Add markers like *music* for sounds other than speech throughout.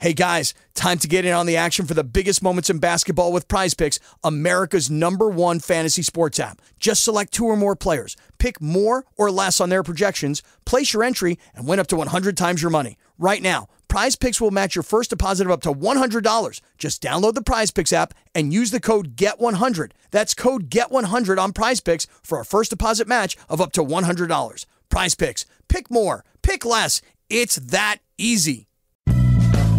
Hey guys, time to get in on the action for the biggest moments in basketball with Prize Picks, America's number one fantasy sports app. Just select two or more players, pick more or less on their projections, place your entry, and win up to 100 times your money. Right now, Prize Picks will match your first deposit of up to $100. Just download the Prize Picks app and use the code GET100. That's code GET100 on Prize Picks for a first deposit match of up to $100. Prize Picks, pick more, pick less. It's that easy.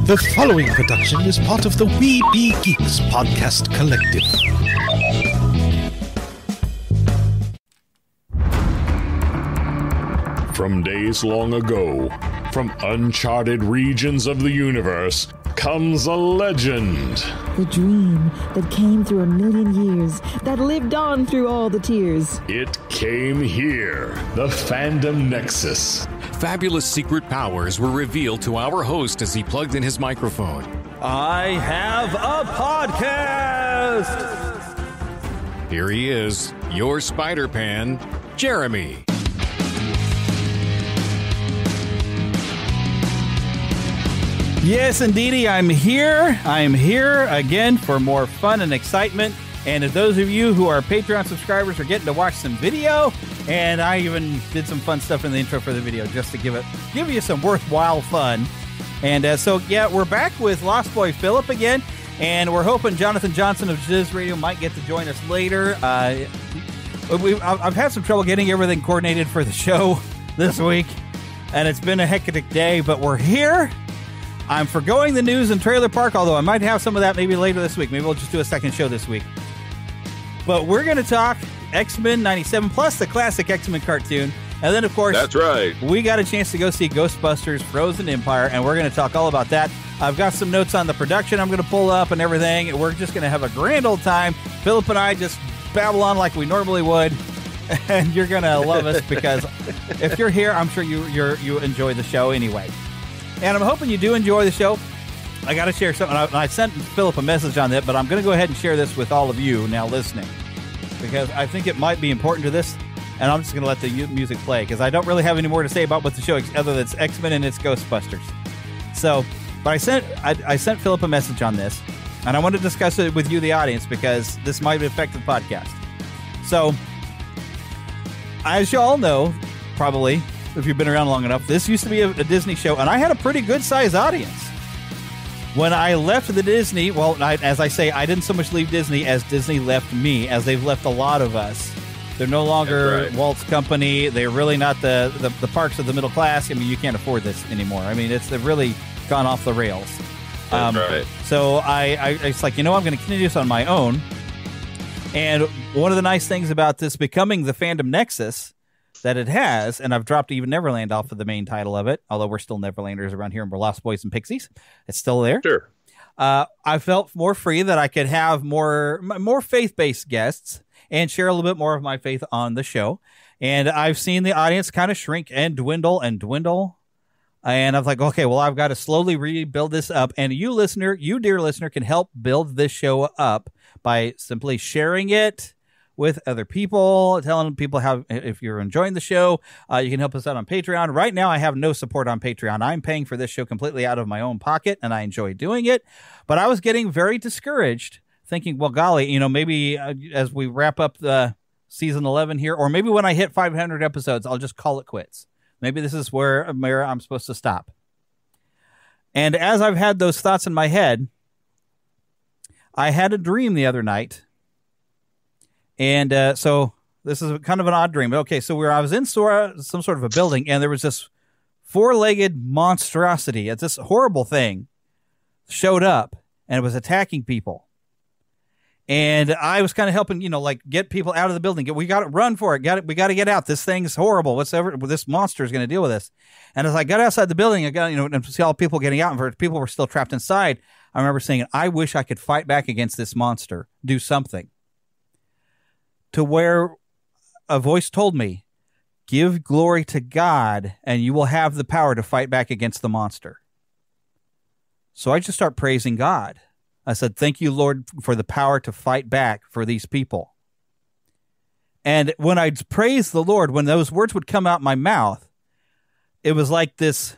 The following production is part of the We Be Geeks podcast collective. From days long ago, from uncharted regions of the universe, comes a legend. The dream that came through a million years, that lived on through all the tears. It came here, the Fandom Nexus. Fabulous secret powers were revealed to our host as he plugged in his microphone. I have a podcast! Here he is, your Spider Pan, Jeremy. Yes, indeedy, I'm here. I'm here again for more fun and excitement. And if those of you who are Patreon subscribers are getting to watch some video, and I even did some fun stuff in the intro for the video just to give it give you some worthwhile fun. And uh, so yeah, we're back with Lost Boy Philip again, and we're hoping Jonathan Johnson of Jizz Radio might get to join us later. Uh, we, I've had some trouble getting everything coordinated for the show *laughs* this week, and it's been a hectic day, but we're here. I'm forgoing the news in Trailer Park, although I might have some of that maybe later this week. Maybe we'll just do a second show this week. But we're going to talk X Men 97 plus the classic X Men cartoon. And then, of course, That's right. we got a chance to go see Ghostbusters Frozen Empire, and we're going to talk all about that. I've got some notes on the production I'm going to pull up and everything. And we're just going to have a grand old time. Philip and I just babble on like we normally would. *laughs* And you're gonna love us because if you're here, I'm sure you you're, you enjoy the show anyway. And I'm hoping you do enjoy the show. I got to share something. I, I sent Philip a message on that, but I'm going to go ahead and share this with all of you now listening because I think it might be important to this. And I'm just going to let the music play because I don't really have any more to say about what the show is other than it's X Men and it's Ghostbusters. So, but I sent I, I sent Philip a message on this, and I want to discuss it with you, the audience, because this might affect the podcast. So, as you all know, probably if you've been around long enough, this used to be a, a Disney show, and I had a pretty good sized audience. When I left the Disney, well, I, as I say, I didn't so much leave Disney as Disney left me, as they've left a lot of us. They're no longer right. Walt's company. They're really not the, the, the parks of the middle class. I mean, you can't afford this anymore. I mean, it's they've really gone off the rails. Um, right. So I, I it's like you know I'm going to continue this on my own. And one of the nice things about this becoming the fandom nexus that it has, and I've dropped even Neverland off of the main title of it, although we're still Neverlanders around here and we're Lost Boys and Pixies. It's still there. Sure. Uh, I felt more free that I could have more more faith based guests and share a little bit more of my faith on the show. And I've seen the audience kind of shrink and dwindle and dwindle. And I was like, okay, well, I've got to slowly rebuild this up. And you, listener, you, dear listener, can help build this show up by simply sharing it with other people, telling people how, if you're enjoying the show, uh, you can help us out on Patreon. Right now, I have no support on Patreon. I'm paying for this show completely out of my own pocket, and I enjoy doing it. But I was getting very discouraged, thinking, well, golly, you know, maybe uh, as we wrap up the season 11 here, or maybe when I hit 500 episodes, I'll just call it quits. Maybe this is where, where I'm supposed to stop. And as I've had those thoughts in my head, I had a dream the other night. And uh, so this is kind of an odd dream. Okay, so where I was in sor- some sort of a building, and there was this four-legged monstrosity. It's this horrible thing showed up and it was attacking people. And I was kind of helping, you know, like get people out of the building. Get, we got to run for it. Got it. We got to get out. This thing's horrible. What's ever this monster is going to deal with this. And as I got outside the building, I got you know, and see all people getting out, and people were still trapped inside. I remember saying, "I wish I could fight back against this monster. Do something." To where a voice told me, "Give glory to God, and you will have the power to fight back against the monster." So I just start praising God. I said, Thank you, Lord, for the power to fight back for these people. And when I'd praise the Lord, when those words would come out my mouth, it was like this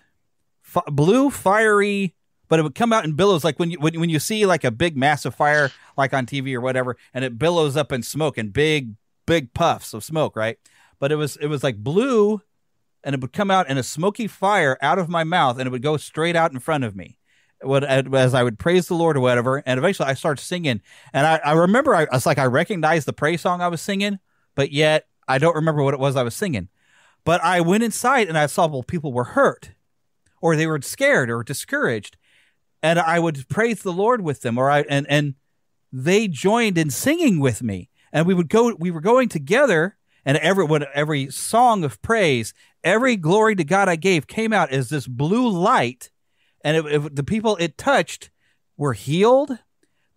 f- blue, fiery but it would come out in billows like when you when, when you see like a big massive fire like on TV or whatever and it billows up in smoke and big big puffs of smoke, right? But it was it was like blue and it would come out in a smoky fire out of my mouth and it would go straight out in front of me. What as I would praise the Lord or whatever, and eventually I started singing, and I, I remember I, I was like I recognized the praise song I was singing, but yet I don't remember what it was I was singing. But I went inside and I saw well people were hurt, or they were scared or discouraged, and I would praise the Lord with them, or I and and they joined in singing with me, and we would go. We were going together, and every every song of praise, every glory to God I gave came out as this blue light, and it, it, the people it touched were healed.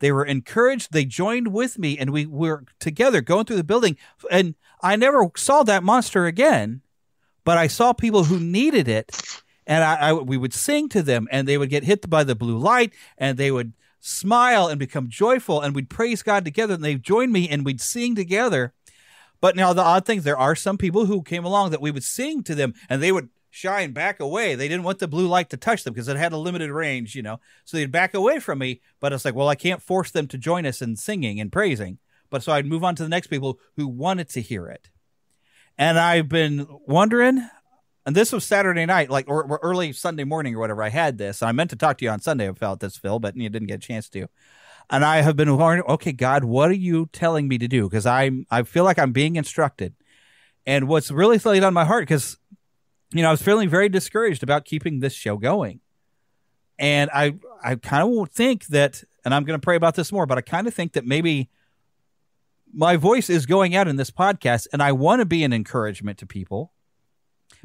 They were encouraged. They joined with me, and we were together going through the building. And I never saw that monster again, but I saw people who needed it and I, I, we would sing to them and they would get hit by the blue light and they would smile and become joyful and we'd praise God together and they'd join me and we'd sing together. But now the odd thing, is there are some people who came along that we would sing to them and they would shy and back away. They didn't want the blue light to touch them because it had a limited range, you know. So they'd back away from me. But it's like, well, I can't force them to join us in singing and praising. But so I'd move on to the next people who wanted to hear it. And I've been wondering, and this was Saturday night, like or, or, early Sunday morning or whatever. I had this, I meant to talk to you on Sunday about this, Phil, but you didn't get a chance to. And I have been wondering, okay, God, what are you telling me to do? Because I'm, I feel like I'm being instructed. And what's really laid on my heart, because you know, I was feeling very discouraged about keeping this show going, and I, I kind of think that, and I'm going to pray about this more, but I kind of think that maybe my voice is going out in this podcast, and I want to be an encouragement to people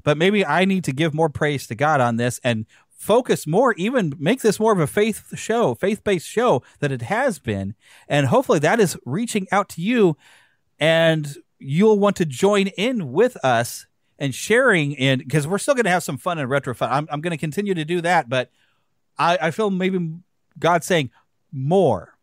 but maybe I need to give more praise to God on this and focus more, even make this more of a faith show, faith based show that it has been. And hopefully that is reaching out to you and you'll want to join in with us and sharing in because we're still going to have some fun and retro fun. I'm, I'm going to continue to do that, but I, I feel maybe God saying more,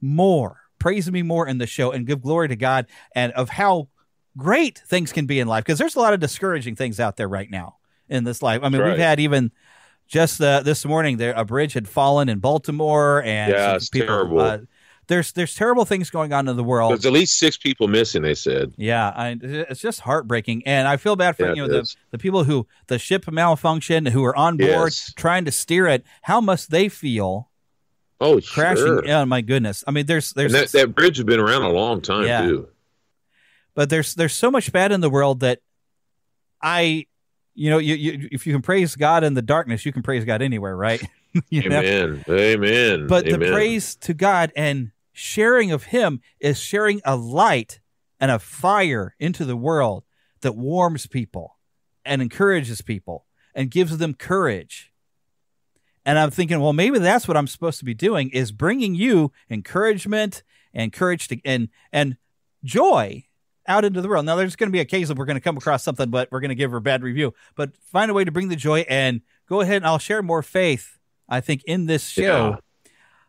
more, praise me more in the show and give glory to God and of how great things can be in life because there's a lot of discouraging things out there right now in this life. I mean, right. we've had even just uh, this morning there a bridge had fallen in Baltimore and yeah, it's people, terrible. Uh, there's there's terrible things going on in the world. There's at least six people missing. They said. Yeah, I, it's just heartbreaking, and I feel bad for yeah, you know the the people who the ship malfunctioned, who are on board yes. trying to steer it. How must they feel? Oh, crashing! Sure. Oh my goodness! I mean, there's there's that, that, bridge has been around a long time yeah. too. But there's there's so much bad in the world that I, you know, you, you if you can praise God in the darkness, you can praise God anywhere, right? *laughs* Amen. Know? Amen. But Amen. the praise to God and sharing of Him is sharing a light and a fire into the world that warms people and encourages people and gives them courage. And I'm thinking, well, maybe that's what I'm supposed to be doing is bringing you encouragement and courage to, and and joy out into the world. Now, there's going to be a case of we're going to come across something, but we're going to give her a bad review. But find a way to bring the joy and go ahead and I'll share more faith, I think, in this show. Yeah.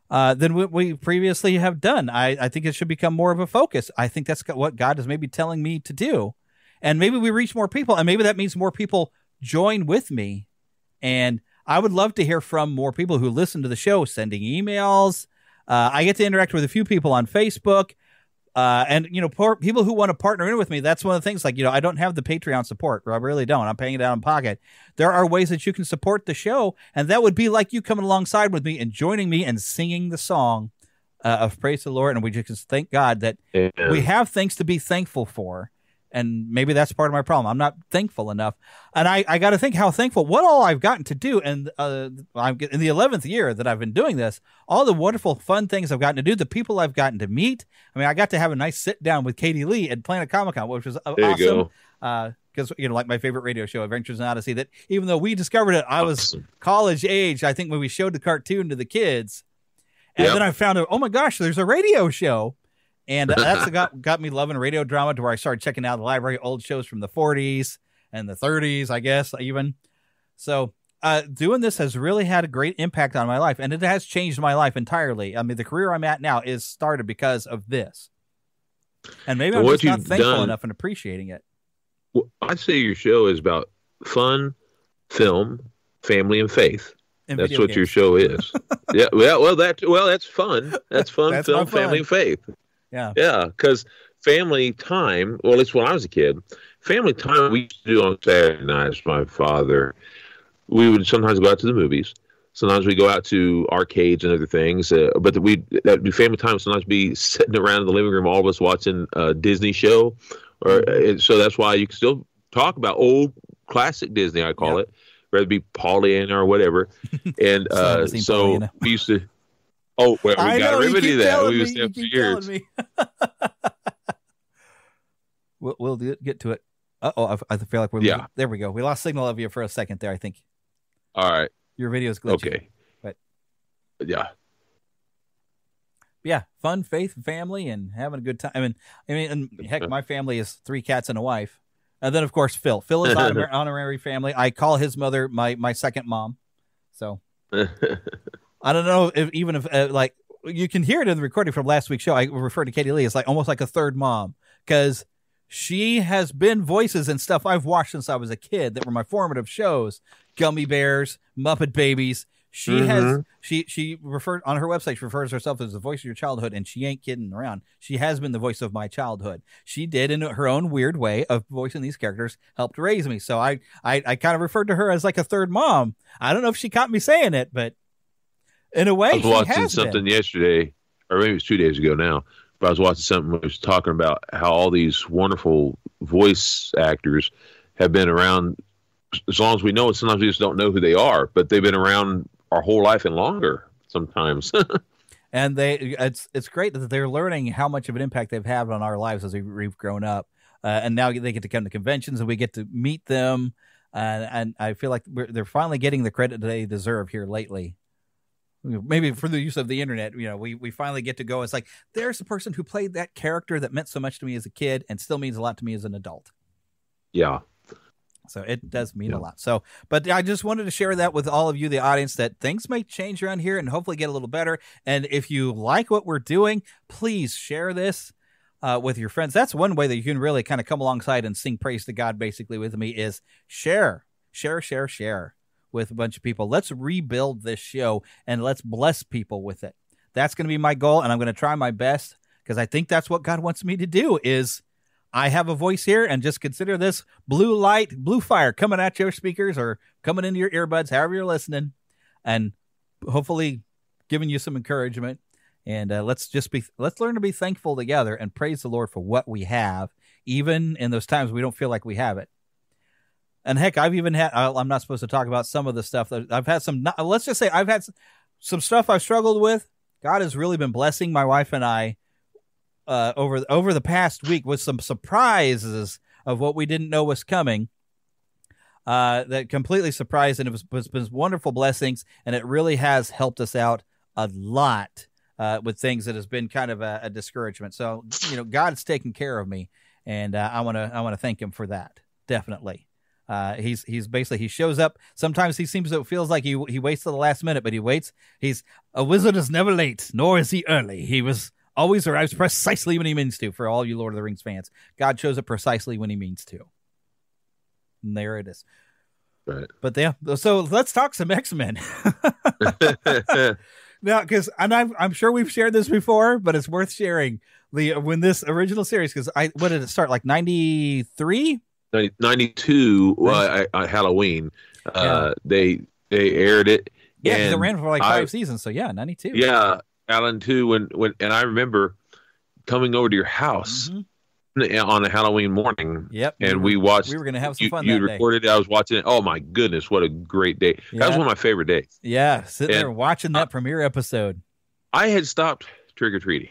Uh, than what we previously have done. I, I think it should become more of a focus. I think that's what God is maybe telling me to do. And maybe we reach more people, and maybe that means more people join with me. And I would love to hear from more people who listen to the show, sending emails. Uh, I get to interact with a few people on Facebook. Uh, and you know, por- people who want to partner in with me, that's one of the things. Like, you know, I don't have the Patreon support. I really don't. I'm paying it out of pocket. There are ways that you can support the show, and that would be like you coming alongside with me and joining me and singing the song uh, of praise to the Lord. And we just thank God that yeah. we have things to be thankful for and maybe that's part of my problem. I'm not thankful enough, and I, I got to think how thankful what all I've gotten to do, and uh, I'm in the eleventh year that I've been doing this. All the wonderful, fun things I've gotten to do, the people I've gotten to meet. I mean, I got to have a nice sit down with Katie Leigh at Planet Comic Con, which was there awesome. Because uh, you know, like my favorite radio show, Adventures in Odyssey. That even though we discovered it, I was awesome. college age. I think when we showed the cartoon to the kids, and yep. then I found out, oh my gosh, there's a radio show and that's got got me loving radio drama to where I started checking out the library old shows from the 40s and the 30s, I guess even. So uh, doing this has really had a great impact on my life, and it has changed my life entirely. I mean, the career I'm at now is started because of this, and maybe I'm just not thankful done, enough and appreciating it. Well, I'd say your show is about fun, film, family, and faith. And That's what your show is. *laughs* yeah. Well, well, that well, that's fun. That's fun. That's film, fun. family, and faith. Yeah. Yeah, because family time. Well, at least when I was a kid, family time we used to do on Saturday nights. My father, we would sometimes go out to the movies. Sometimes we go out to arcades and other things. Uh, but we that be family time. Sometimes be *laughs* sitting around in the living room, all of us watching a Disney show, or Mm-hmm. uh, so that's why you can still talk about old classic Disney. I call Yeah. it, whether it be Pollyanna or whatever. *laughs* And uh, so Pollyanna. we used to. Oh, well, we I got to remedy that. We used to have years. *laughs* we'll, we'll do- get to it. Uh oh, I, I feel like we're Yeah. there. We go. We lost signal of you for a second there. I think All right. your video's glitchy. Okay. But- yeah, yeah, fun, faith, family, and having a good time. I mean, I mean, and heck, *laughs* my family is three cats and a wife, and then of course Phil. Phil is *laughs* honor- honorary family. I call his mother my my second mom. So I don't know if even if uh, like you can hear it in the recording from last week's show. I referred to Katie Leigh as like almost like a third mom because she has been voices and stuff I've watched since I was a kid that were my formative shows. Gummi Bears, Muppet Babies. She has she she referred on her website. She refers herself as the voice of your childhood, and she ain't kidding around. She has been the voice of my childhood. She did in her own weird way of voicing these characters helped raise me. So I I, I kind of referred to her as like a third mom. I don't know if she caught me saying it, but in a way, I was watching something been. yesterday, or maybe it was two days ago now. But I was watching something that was talking about how all these wonderful voice actors have been around as long as we know it. Sometimes we just don't know who they are, but they've been around our whole life and longer. Sometimes, *laughs* and they it's it's great that they're learning how much of an impact they've had on our lives as we- we've grown up uh, and now they get to come to conventions and we get to meet them and and i feel like we're, they're finally getting the credit that they deserve here lately maybe for the use of the internet you know we we finally get to go it's like there's a person who played that character that meant so much to me as a kid and still means a lot to me as an adult yeah. so it does mean Yeah. a lot. So, but I just wanted to share that with all of you, the audience, that things may change around here and hopefully get a little better. And if you like what we're doing, please share this uh, with your friends. That's one way that you can really kind of come alongside and sing praise to God basically with me is share, share, share, share with a bunch of people. Let's rebuild this show and let's bless people with it. That's going to be my goal. And I'm going to try my best because I think that's what God wants me to do is I have a voice here, and just consider this blue light, blue fire coming at your speakers or coming into your earbuds, however you're listening, and hopefully giving you some encouragement. And uh, let's just be let's learn to be thankful together and praise the Lord for what we have, even in those times we don't feel like we have it. And heck, I've even had I- I'm not supposed to talk about some of the stuff that I've had some. not- Let's just say I've had some stuff I've struggled with. God has really been blessing my wife and I uh, over over the past week with some surprises of what we didn't know was coming. Uh, that completely surprised, and it was, was was wonderful blessings, and it really has helped us out a lot uh, with things that has been kind of a, a discouragement. So you know, God's taken care of me, and uh, I want to I want to thank Him for that. Definitely. Uh, he's he's basically he shows up. Sometimes he seems it feels like he he waits to the last minute, but he waits. He's a wizard is never late, nor is he early. He was always arrives precisely when he means to. For all you Lord of the Rings fans, God shows up precisely when he means to. And there it is. Right. But yeah, so let's talk some X Men *laughs* now, because and I'm I'm sure we've shared this before, but it's worth sharing. The when this original series, because I what did it start like ninety three? 90 92 well, I, I, Halloween. Uh, They they aired it. Yeah, it ran for like I- five seasons. So yeah, ninety two. Yeah, Alan too. When when and I remember coming over to your house Mhm. on a Halloween morning, Yep. and were- we watched. we were gonna have some you, fun You that day. recorded it. I was watching it. Oh my goodness, what a great day! That was one of my favorite days. Yeah, sitting there watching that premiere episode. I had stopped trick or treating,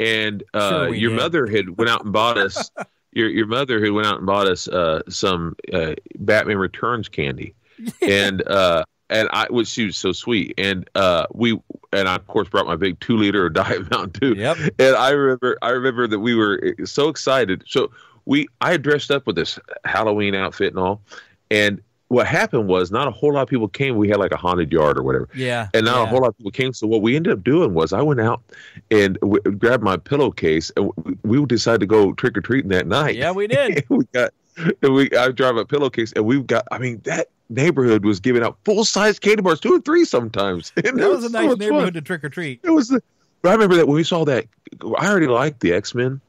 and uh, Sure your did. mother had went out and bought us. *laughs* your your mother who went out and bought us uh, some uh, Batman Returns candy, *laughs* and uh, and I was she was so sweet, and uh, we and I of course brought my big two liter of *laughs* Diet Mountain Dew. Yep. And I remember, I remember that we were so excited. So we, I had dressed up with this Halloween outfit and all. And what happened was, not a whole lot of people came. We had like a haunted yard or whatever, Yeah. and not yeah. a whole lot of people came. So what we ended up doing was, I went out and w- grabbed my pillowcase, and w- we decided to go trick or treating that night. Yeah, we did. *laughs* we got, and we I drive a pillowcase, and we've got. I mean that neighborhood was giving out full size candy bars, two or three sometimes. *laughs* And That it was a nice much neighborhood fun. to trick or treat. It was the. But I remember that when we saw that, I already liked the X Men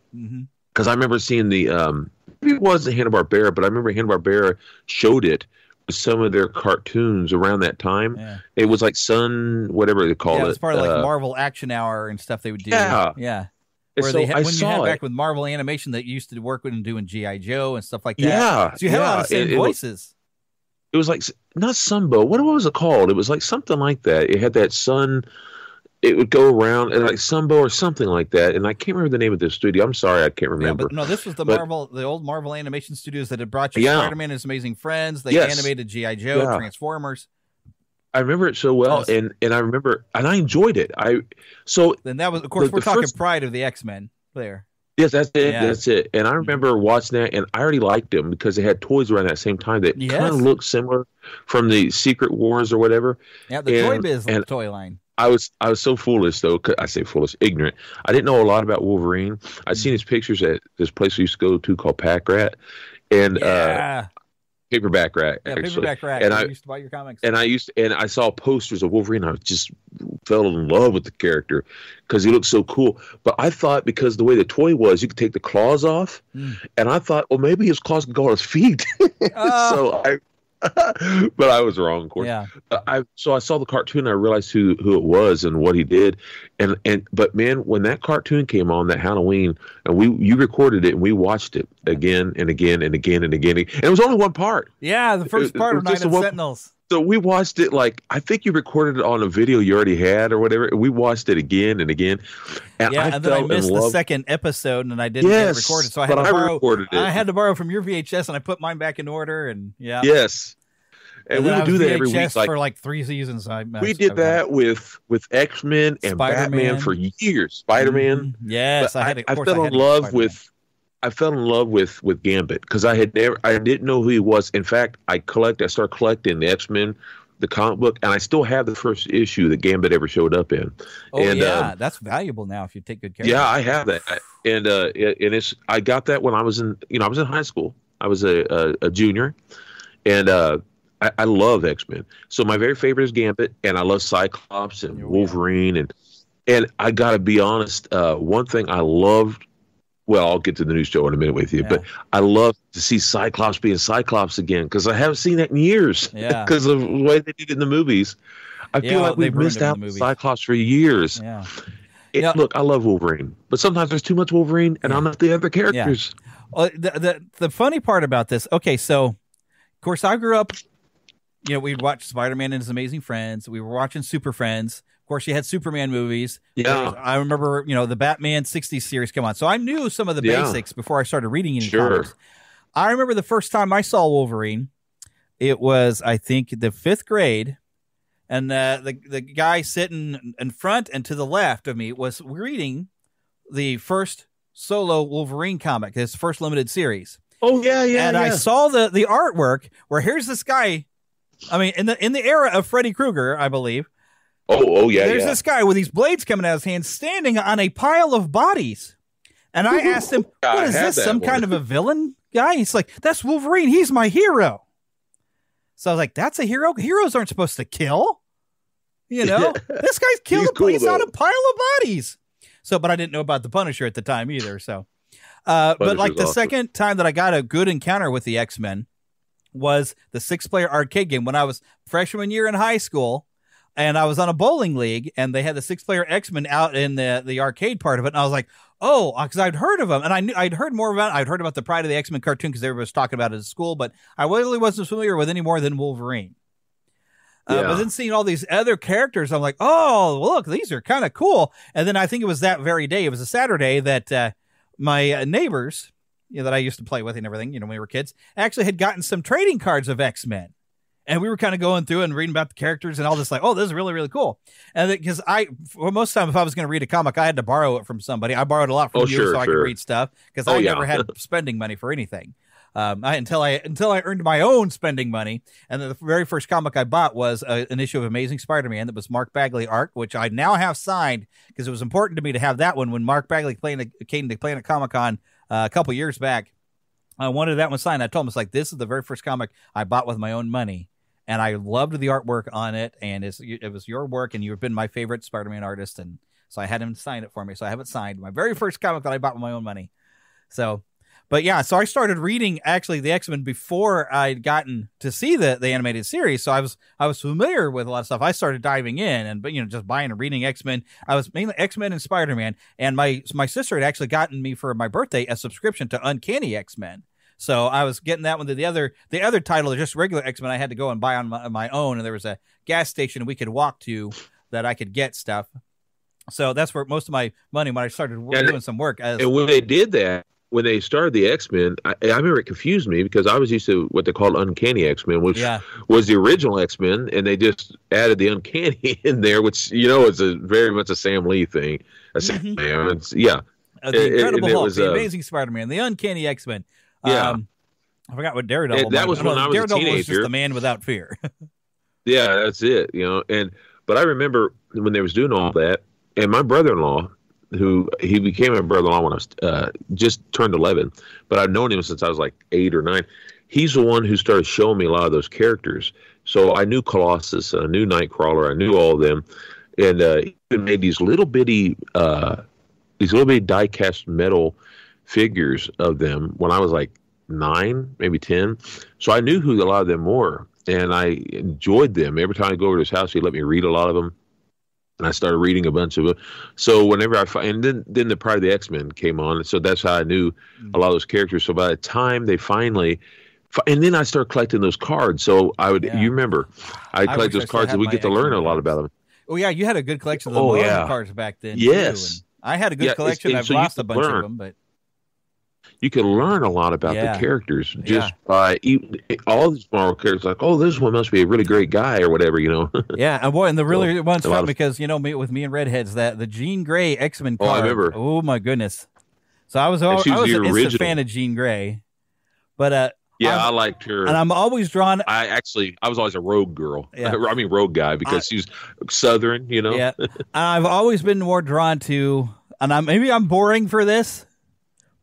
because I remember seeing the. um Maybe it wasn't Hanna Barbera, but I remember Hanna Barbera showed it some of their cartoons around that time. Yeah. It was like Sun, whatever they call yeah, it. it was part of like uh, Marvel Action Hour and stuff they would do. Yeah. yeah. Where so they had, I when you had saw back it. with Marvel Animation that used to work with and doing GI Joe and stuff like that. Yeah, so you had a lot yeah, of same it- it was- voices. it was like not Sunbow. What, what was it called? It was like something like that. It had that sun. It would go around and like Sunbow or something like that. And I can't remember the name of the studio. I'm sorry, I can't Yeah, remember. but no, this was the But- Marvel, the old Marvel Animation Studios that had brought you Yeah. Spider-Man and His Amazing Friends. They Yes. animated GI Joe, Yeah. Transformers. I remember it so well, Yes. and and I remember and I enjoyed it. I so Then that was, of course, The- we're the talking first- Pryde of the X Men. There, yes, that's it. Yeah. That's it. And I remember watching that, and I already liked them because they had toys around that same time that Yes. kind of looked similar from the Secret Wars or whatever. yeah, the Toy Biz and- toy line. I was I was so foolish though. I say foolish, ignorant. I didn't know a lot about Wolverine. I'd Mm. seen his pictures at this place we used to go to called Pack Rat, and uh, Paperback Rat. yeah, actually. paperback rack. and I- used to buy your comics. and I used to, and I saw posters of Wolverine. I just fell in love with the character because he looked so cool. But I thought because the way the toy was, you could take the claws off, Mm. and I thought, well, maybe his claws could go on his feet. *laughs* Oh. so I, *laughs* but I was wrong, of course. yeah, uh, I so I saw the cartoon. I realized who who it was and what he did, and and but man, when that cartoon came on that Halloween, and we you recorded it and we watched it again and again and again and again, and it was only one part. yeah. The first it part of was Night of Sentinels. So we watched it like I think you recorded it on a video you already had or whatever. We watched it again and again, and Yeah, I and then I missed the second episode, and I didn't get it recorded, so I had to I borrow. recorded it. I had to borrow from your VHS, and I put mine back in order, and yeah, Yes, and, we would do that every week. Like for like three seasons. I, I we did I- that with with X Men and Spider-Man. Batman for years. Spider Man. Mhm. Yes, But I had. I, course, fell I in love Spider-Man. with I fell in love with with Gambit because I had never I didn't know who he was. In fact, I collect I started collecting the X Men, the comic book, and I still have the first issue that Gambit ever showed up in. Oh and, yeah, um, that's valuable now if you take good care. Yeah, I have that, and uh, and it's I got that when I was in you know I was in high school. I was a a, a junior, and uh, I, I love X Men. So my very favorite is Gambit, and I love Cyclops and Oh. Wolverine, and and I gotta be honest. Uh, one thing I loved. Well, I'll get to the new show in a minute with you, Yeah. but I love to see Cyclops being Cyclops again because I haven't seen that in years. *laughs* Yeah. because of the way they did it in the movies. I feel Yeah, like we've missed it in the out on. Cyclops for years. Yeah. It- Yeah. Look, I love Wolverine, but sometimes there's too much Wolverine, and. I'm not the other characters. Well, the, the the funny part about this, okay, so of course I grew up. You know, we'd watch Spider Man and His Amazing Friends. We were watching Super Friends. Of course, you had Superman movies. Yeah. I remember, you know, the Batman '60s series come on, so I knew some of the Yeah. basics before I started reading any Sure. comics. I remember the first time I saw Wolverine. It was, I think, the fifth grade, and uh, the the guy sitting in front and to the left of me was reading the first solo Wolverine comic, his first limited series. Oh yeah, yeah, and I saw the the artwork where here's this guy. I mean, in the in the era of Freddy Krueger, I believe. Oh, oh yeah, there's yeah. this guy with these blades coming out of his hands, standing on a pile of bodies. And I asked him, *laughs* "What is this? Some one." kind of a villain guy?" He's like, "That's Wolverine. He's my hero." So I was like, "That's a hero. Heroes aren't supposed to kill." You know, *laughs* this guy's a cool, he's on a pile of bodies. So, but I didn't know about the Punisher at the time either. So, uh, but like the awesome. second time that I got a good encounter with the X Men was the six player arcade game when I was freshman year in high school. And I was on a bowling league, and they had the six player X Men out in the, the arcade part of it. And I was like, oh, because I'd heard of them. And I knew I'd heard more about I'd heard about the Pryde of the X Men cartoon because everybody was talking about it at school, but I really wasn't familiar with any more than Wolverine. Uh, Yeah. but then seeing all these other characters, I'm like, oh, look, these are kind of cool. And then I think it was that very day, it was a Saturday that uh, my uh, neighbors, you know, that I used to play with and everything, you know, when we were kids, actually had gotten some trading cards of X Men. And we were kind of going through and reading about the characters and all this, like, oh, this is really, really cool. And because I, for most of the time, if I was going to read a comic, I had to borrow it from somebody. I borrowed a lot from Oh, you sure, so I could read stuff because Oh, I yeah. never had *laughs* spending money for anything. Um, I, until I until I earned my own spending money, and the very first comic I bought was a, an issue of Amazing Spider-Man that was Mark Bagley art, which I now have signed because it was important to me to have that one when Mark Bagley playing came to Planet Comic Con uh, a couple years back. I wanted that one signed. I told him it's like this is the very first comic I bought with my own money, and I loved the artwork on it, and it was your work, and you've been my favorite Spider-Man artist, and so I had him sign it for me. So I have it signed, my very first comic that I bought with my own money. So, but yeah, so I started reading actually the X Men before I'd gotten to see the the animated series. So I was I was familiar with a lot of stuff. I started diving in and but you know just buying and reading X Men. I was mainly X Men and Spider Man, and my my sister had actually gotten me for my birthday a subscription to Uncanny X Men. So I was getting that one. The other the other title, just regular X Men, I had to go and buy on my, my own, and there was a gas station we could walk to that I could get stuff. So that's where most of my money when I started Yeah, doing some work. As, And when they did that, when they started the X Men, I, I remember it confused me because I was used to what they called Uncanny X Men, which Yeah. was the original X Men, and they just added the Uncanny *laughs* in there, which you know is a very much a Stan Lee thing. A Stan, Mhm. yeah, uh, the it- it- Incredible it Hulk, was, the uh, Amazing Spider Man, the Uncanny X Men. Yeah. Um, I forgot what Daredevil. And that was when I was a Daredevil was just teenager. the man without fear. *laughs* yeah, that's it. You know, and but I remember when they was doing all that, and my brother-in-law, who he became my brother-in-law when I was uh, just turned eleven, but I've known him since I was like eight or nine. He's the one who started showing me a lot of those characters. So I knew Colossus, I knew Nightcrawler, I knew all of them, and uh, he even made these little bitty, uh, these little bitty die-cast metal figures of them when I was like nine, maybe ten. So I knew who a lot of them were, and I enjoyed them. Every time I go over to his house, he'd let me read a lot of them, and I started reading a bunch of them. So whenever I find, and then then the Pryde of the X Men came on, and so that's how I knew a lot of those characters. So by the time they finally. And then I started collecting those cards. So I would, Yeah. you remember, I I collect I those still cards, and we get to learn a X-Men lot about them. oh yeah, you had a good collection of oh, the Oh, yeah. cards back then. Yes. too, I had a good Yeah, collection. I've so lost a bunch learn. of them, but you can learn a lot about Yeah. the characters Yeah. just by even, all these Marvel characters. Like, oh, this one must be a really great guy or whatever, you know. *laughs* yeah, and boy, and the really So, one's fun of- because you know me with me and redheads that the Jean Grey X Men Oh, I remember. Oh my goodness! So I was I was was an instant original. fan of Jean Grey, but uh, yeah, I'm- I liked her. and I'm always drawn. I actually, I was always a rogue girl. Yeah. *laughs* I mean, rogue guy because she's southern, you know. Yeah, *laughs* I've always been more drawn to, and I'm maybe I'm boring for this,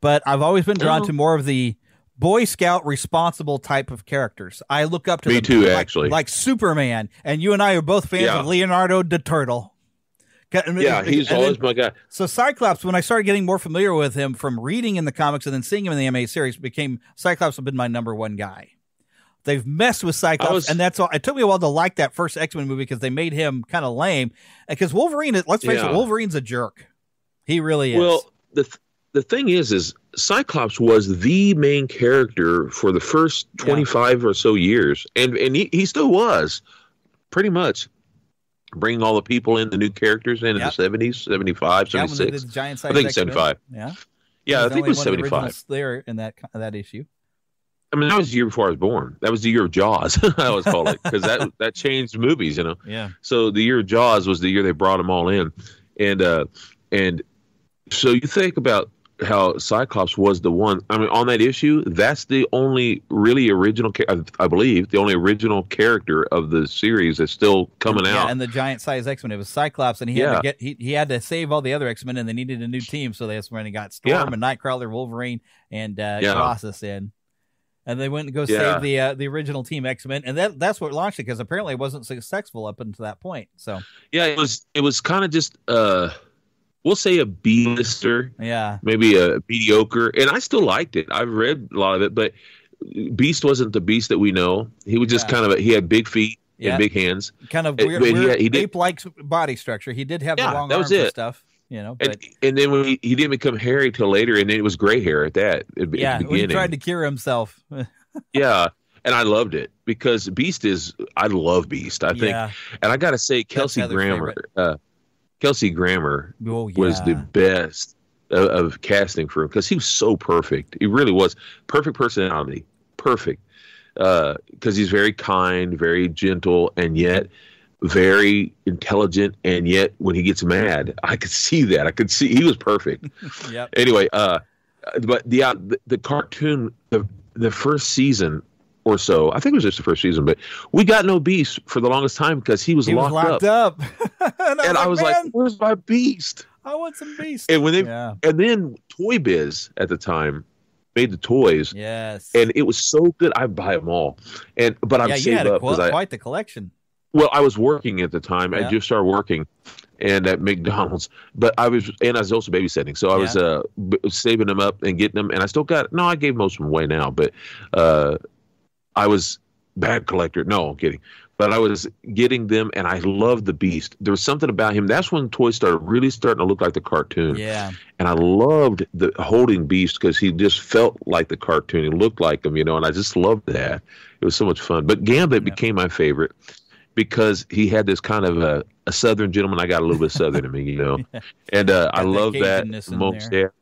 but I've always been drawn No. to more of the Boy Scout responsible type of characters. I look up to Me them, too, like, actually. like Superman, and you and I are both fans Yeah. of Leonardo the Turtle. Yeah, he's and then- always my guy. so Cyclops, when I started getting more familiar with him from reading in the comics and then seeing him in the MA series, became Cyclops have been my number one guy. They've messed with Cyclops, was- and that's all. It took me a while to like that first X Men movie because they made him kind of lame. Because Wolverine, let's face Yeah. it, Wolverine's a jerk. He really is. Well, the th- the thing is, is Cyclops was the main character for the first twenty five or so years, and and he, he still was, pretty much, bringing all the people in, the new characters in Yep. the seventies, 75, yeah, when they 76. did the giant I think X-Men. 75. Yeah, Yeah, I think it was one of the seventy five. originals there in that that issue. I mean, that was the year before I was born. That was the year of Jaws. *laughs* I always call it because that *laughs* that changed movies, you know. Yeah, So the year of Jaws was the year they brought them all in, and uh, and so you think about how Cyclops was the one. I mean, on that issue, that's the only really original. I I believe the only original character of the series that's still coming yeah, out. and the giant size X Men. It was Cyclops, and he had to get he, he had to save all the other X Men, and they needed a new team, so that's when he got Storm Yeah. and Nightcrawler, Wolverine, and uh, Yeah. Colossus in. And they went and go Yeah. save the uh, the original team X Men, and that that's what launched it because apparently it wasn't successful up until that point. So yeah, it was it was kind of just uh, we'll say a B-lister, yeah, maybe a mediocre, and I still liked it. I've read a lot of it, but Beast wasn't the Beast that we know. He was just Yeah. kind of a, he had big feet Yeah. and big hands. kind of weird, weird he ape-like body structure. He did have Yeah, the long that arms was and it. stuff, you know. And, But and then when he, he didn't become hairy till later, and then it was gray hair at that. At, yeah, at he tried to cure himself. *laughs* yeah, and I loved it because Beast is. I love Beast. I think, yeah, and I got to say, Kelsey Grammer, uh, Kelsey Grammer oh yeah, was the best of, of casting for him because he was so perfect. He really was perfect personality, perfect. Because he's very kind, very gentle, and yet very intelligent. And yet, when he gets mad, I could see that. I could see he was perfect. *laughs* yep. anyway, uh, but the, uh, the the cartoon, the the first season or so, I think it was just the first season, but we got no Beast for the longest time because he was He was locked, locked up. up, and, *laughs* and I was like, "Man, "Where's my Beast?" I want some beast. And when they yeah, and then Toy Biz at the time made the toys, Yes. and it was so good. I buy them all, and but I'm yeah, saved up because quite, I quite the collection. well, I was working at the time. Yeah. I just started working, and at McDonald's. But I was, and I was also babysitting, so I was uh, b- saving them up and getting them. And I still got. No, I gave most of them away now, but uh, I was bad collector. No, I'm kidding. But I was getting them, and I loved the Beast. There was something about him. That's when toys started really starting to look like the cartoon. Yeah. And I loved the holding Beast because he just felt like the cartoon. He looked like him, you know. And I just loved that. It was so much fun. But Gambit became my favorite because he had this kind of a, a southern gentleman. I got a little bit southern in me, you know, *laughs* and uh, I love that. Most, there.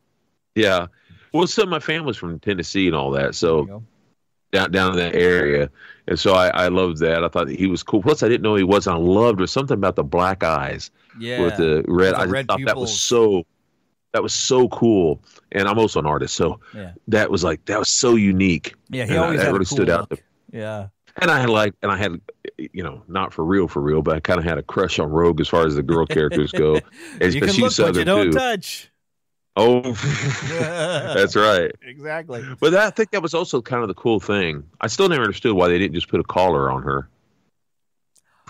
yeah, yeah. Well, some of my family's from Tennessee and all that, so. Down down in that area, and so I, I loved that. I thought that he was cool. Plus, I didn't know he was. I loved was something about the black eyes Yeah. with the red. The I red thought that was so. That was so cool, and I'm also an artist, so yeah. that was like that was so unique. Yeah. He And I- always that had really cool stood out look. Yeah. and I had like, and I had, you know, not for real, for real, but I kind of had a crush on Rogue as far as the girl characters go. *laughs* You can she's look, you don't too. touch. Oh, *laughs* that's right. Exactly. But that, I think that was also kind of the cool thing. I still never understood why they didn't just put a collar on her.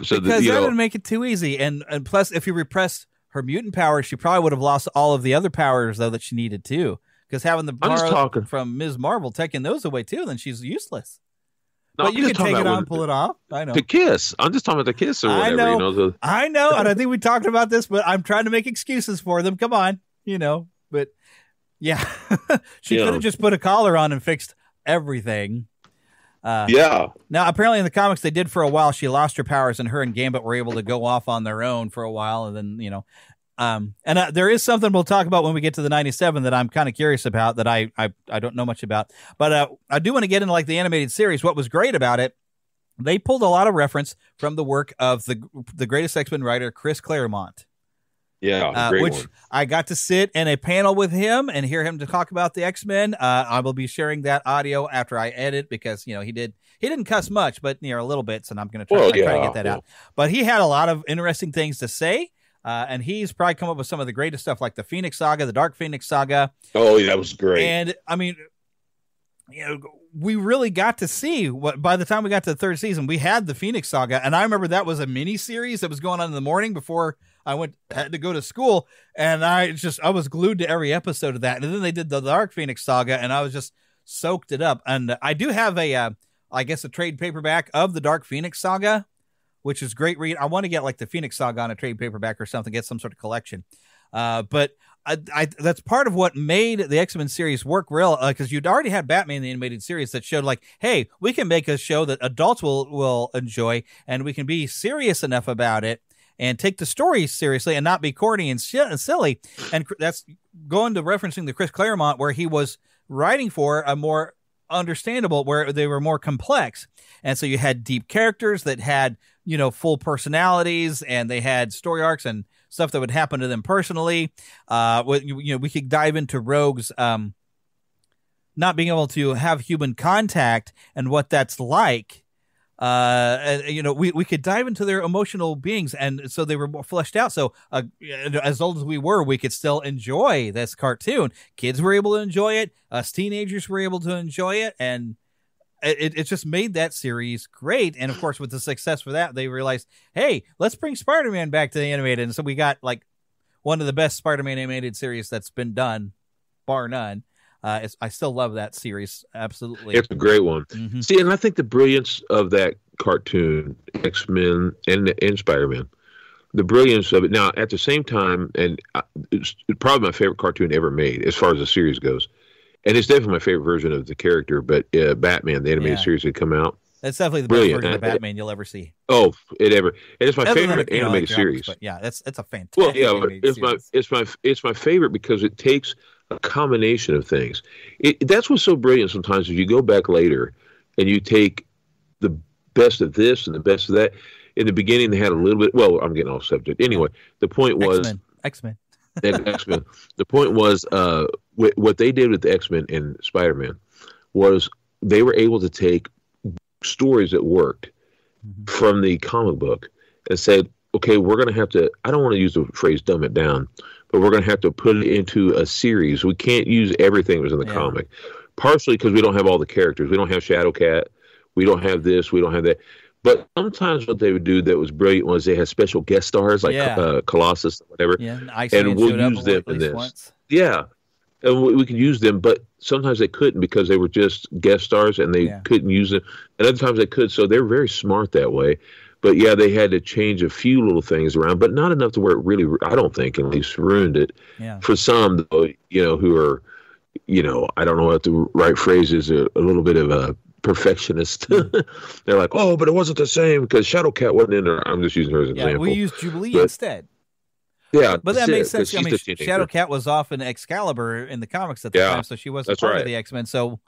So because that, you that know, would make it too easy. And and plus, if you repressed her mutant powers, she probably would have lost all of the other powers though that she needed too. Because having the I'm just borrow talking- from Ms. Marvel taking those away too, then she's useless. no, but I'm you can take it about on, pull it off. I know. to kiss. I'm just talking about the kiss or I whatever. know. You know, the, I know, and I *laughs* think we talked about this, but I'm trying to make excuses for them. Come on, you know. But yeah, *laughs* she Yeah. could have just put a collar on and fixed everything. Uh, yeah. Now, apparently in the comics, they did for a while. She lost her powers, and her and Gambit were able to go off on their own for a while, and then you know. Um, and uh, there is something we'll talk about when we get to the '97 that I'm kind of curious about that I, I I don't know much about, but uh, I do want to get into like the animated series. What was great about it, they pulled a lot of reference from the work of the the greatest X Men writer Chris Claremont. Yeah. Uh, great which one. I got to sit in a panel with him and hear him to talk about the X Men. Uh, I will be sharing that audio after I edit because you know he did he didn't cuss much, but you know a little bit, So I'm going to try, Well, I try to get that yeah. out. But he had a lot of interesting things to say. Uh, and he's probably come up with some of the greatest stuff like the Phoenix Saga, the Dark Phoenix Saga, Oh, yeah, that was great. and I mean, you know, we really got to see what by the time we got to the third season, we had the Phoenix Saga, and I remember that was a mini series that was going on in the morning before I went had to go to school, and I just I was glued to every episode of that. And then they did the Dark Phoenix Saga, and I was just soaked it up. And I do have a, uh, I guess, a trade paperback of the Dark Phoenix Saga, which is great read. I want to get like the Phoenix Saga on a trade paperback or something, get some sort of collection. Uh, but I, I, that's part of what made the X Men series work real because you'd already had Batman the animated series that showed like, hey, we can make a show that adults will will enjoy, and we can be serious enough about it and take the story seriously and not be corny and, silly. And that's going to referencing the Chris Claremont where he was writing for a more understandable where they were more complex. And so you had deep characters that had you know full personalities and they had story arcs and stuff that would happen to them personally. Uh you know we could dive into rogues um not being able to have human contact and what that's like uh and, you know we, we could dive into their emotional beings and so they were more fleshed out. So uh, as old as we were we could still enjoy this cartoon. Kids were able to enjoy it. Us teenagers were able to enjoy it and it, it just made that series great. And of course with the success for that they realized hey let's bring spider-man back to the animated. And so we got like one of the best spider-man animated series that's been done bar none uh it's, i still love that series absolutely It's a great one. Mhm. See, and I think the brilliance of that cartoon, X Men and and Spider Man, the brilliance of it. Now, at the same time, and uh, it's probably my favorite cartoon ever made as far as the series goes, and it's definitely my favorite version of the character. But uh, Batman, the animated Yeah. series that come out, that's definitely the Brilliant. best version of batman you'll ever see oh, it ever, and it's my Other favorite you know, like animated series. but yeah that's it's a fantastic Well, yeah, it's my it's my it's my favorite because it takes a combination of things. It, that's what's so brilliant. Sometimes if you go back later and you take the best of this and the best of that. In the beginning, they had a little bit. Well, I'm getting off subject. Anyway, the point was x-men x-men *laughs* X Men. The point was uh, wh- what they did with the X Men and Spider Man was they were able to take stories that worked Mhm. from the comic book and said, okay, we're going to have to. I don't want to use the phrase "dumb it down," but we're going to have to put it into a series. We can't use everything that was in the Yeah. comic. partially because we don't have all the characters. We don't have Shadowcat. We don't have this. We don't have that. But sometimes what they would do that was brilliant was they had special guest stars like Yeah. uh, Colossus, or whatever. Yeah, and and we'll use them in this. once. Yeah, and we, we could use them, but sometimes they couldn't because they were just guest stars and they Yeah. couldn't use them. And other times they could, so they're very smart that way. But yeah, they had to change a few little things around, but not enough to where it really, I don't think, at least ruined it. Yeah. For some, though, you know, who are, you know, I don't know what the right phrase is, a, a little bit of a perfectionist. *laughs* They're like, oh, but it wasn't the same because Shadowcat wasn't in there. I'm just using her as an Yeah, example. we used Jubilee But- instead. yeah, But that makes sense. I mean. Shadowcat was often Excalibur in the comics at the Yeah, time, so she wasn't part right. of the X Men. So,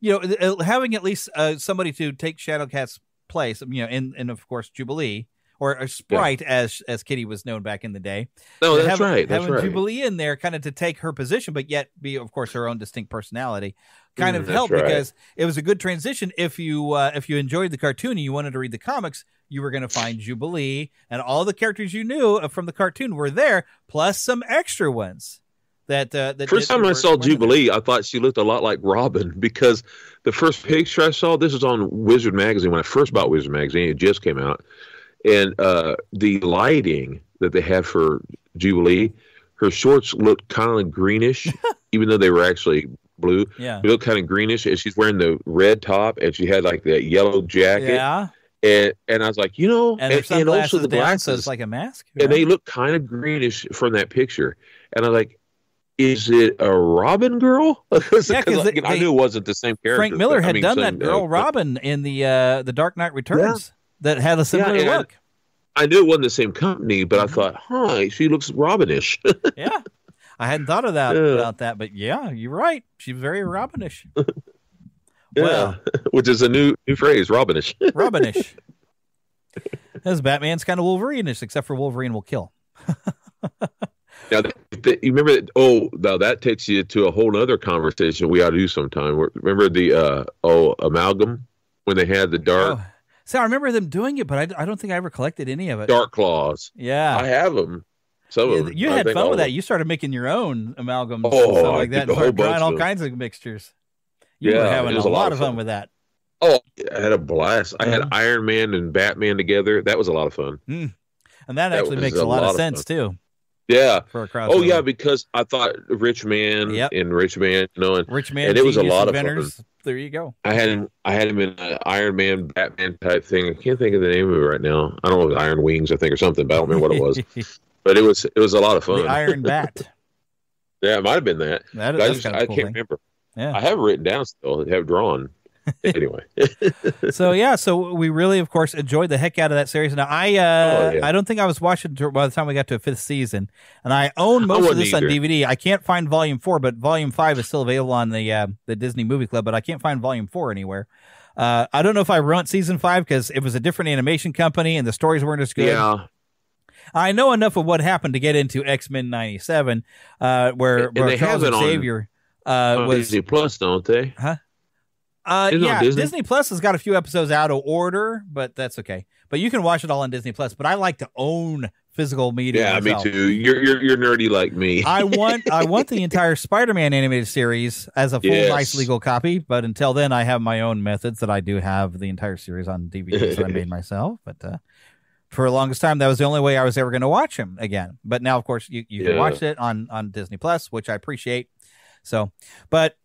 you know, having at least uh, somebody to take Shadowcat's place, you know, in and of course Jubilee or, or Sprite as as Kitty was known back in the day. No, that's having, right. That's having right. Jubilee in there, kind of to take her position, but yet be, of course, her own distinct personality, kind Mm, of helped right. because it was a good transition. If you uh, if you enjoyed the cartoon and you wanted to read the comics, you were going to find Jubilee and all the characters you knew uh, from the cartoon were there, plus some extra ones. That uh, that First time I saw were in there. Jubilee, I thought she looked a lot like Robin because the first picture I saw, this was on Wizard Magazine when I first bought Wizard Magazine, it just came out. And uh, the lighting that they had for Jubilee, her shorts looked kind of greenish, *laughs* even though they were actually blue. Yeah. They looked kind of greenish, and she's wearing the red top, and she had like that yellow jacket. Yeah, And, and I was like, you know, and and, and also the down, glasses so it's like a mask. and they look kind of greenish from that picture. And I'm like, is it a Robin girl? *laughs* Yeah, 'cause 'cause, they- I knew it wasn't the same character. Frank Miller but- I had mean, done same, that girl uh, Robin in the uh, the Dark Knight Returns that had a similar and- look. I knew it wasn't the same company, but Mm-hmm. I thought, huh, she looks Robinish. *laughs* yeah. I hadn't thought of that Yeah. about that, but yeah, you're right. She's very Robinish. *laughs* yeah, Well. which is a new new phrase, Robinish. Robinish. As Batman's kind of Wolverine-ish, except for Wolverine will kill. Now, th- you remember? that- Oh, now that takes you to a whole other conversation we ought to do sometime. Remember the uh, oh amalgam when they had the dark Oh. So I remember them doing it, but I, I don't think I ever collected any of it. dark claws. Yeah. I have them. Some of them. you had fun with that. You started making your own amalgams and Oh, stuff I like that, and started trying all kinds of mixtures. You Yeah, were having a a lot of fun fun. with that. Oh, I had a blast. I had Mhm. Iron Man and Batman together. That was a lot of fun. And that, That actually makes a lot, lot of of sense too Yeah. for a crossover. Oh, yeah, because I thought Rich Man Yep. and Rich Man, you know, and Rich Man, and it was a lot of fun. There you go. I had him. I had him in an Iron Man, Batman type thing. I can't think of the name of it right now. I don't know, it was Iron Wings, I think, or something. But I don't remember what it was. *laughs* But it was it was a lot of fun. the Iron Bat. *laughs* yeah, it might have been that. That, But I, just, I cool can't thing. remember. Yeah. I have written down still. I have drawn. *laughs* anyway, *laughs* so yeah, so we really, of course, enjoyed the heck out of that series. Now I, uh, Oh, yeah. I don't think I was watching by the time we got to a fifth season, and I own most of wasn't this on. DVD. I can't find Volume Four, but Volume Five is still available on the uh, the Disney Movie Club, but I can't find Volume Four anywhere. Uh, I don't know if I runt season five because it was a different animation company and the stories weren't as good. yeah. I know enough of what happened to get into X Men '97, uh, where, And where Charles have it on- Xavier uh, On was Disney Plus, don't they? Uh, Isn't it on yeah, Disney? Disney? Plus has got a few episodes out of order, but that's okay. But you can watch it all on Disney Plus. But I like to own physical media. Yeah, myself. me too. You're you're you're nerdy like me. I want I want the *laughs* entire Spider-Man animated series as a full Yes. nice legal copy. But until then, I have my own methods that I do have the entire series on DVDs that I made *laughs* myself. But uh, for the longest time, that was the only way I was ever going to watch them again. But now, of course, you you can watch it on on Disney Plus, which I appreciate. So, but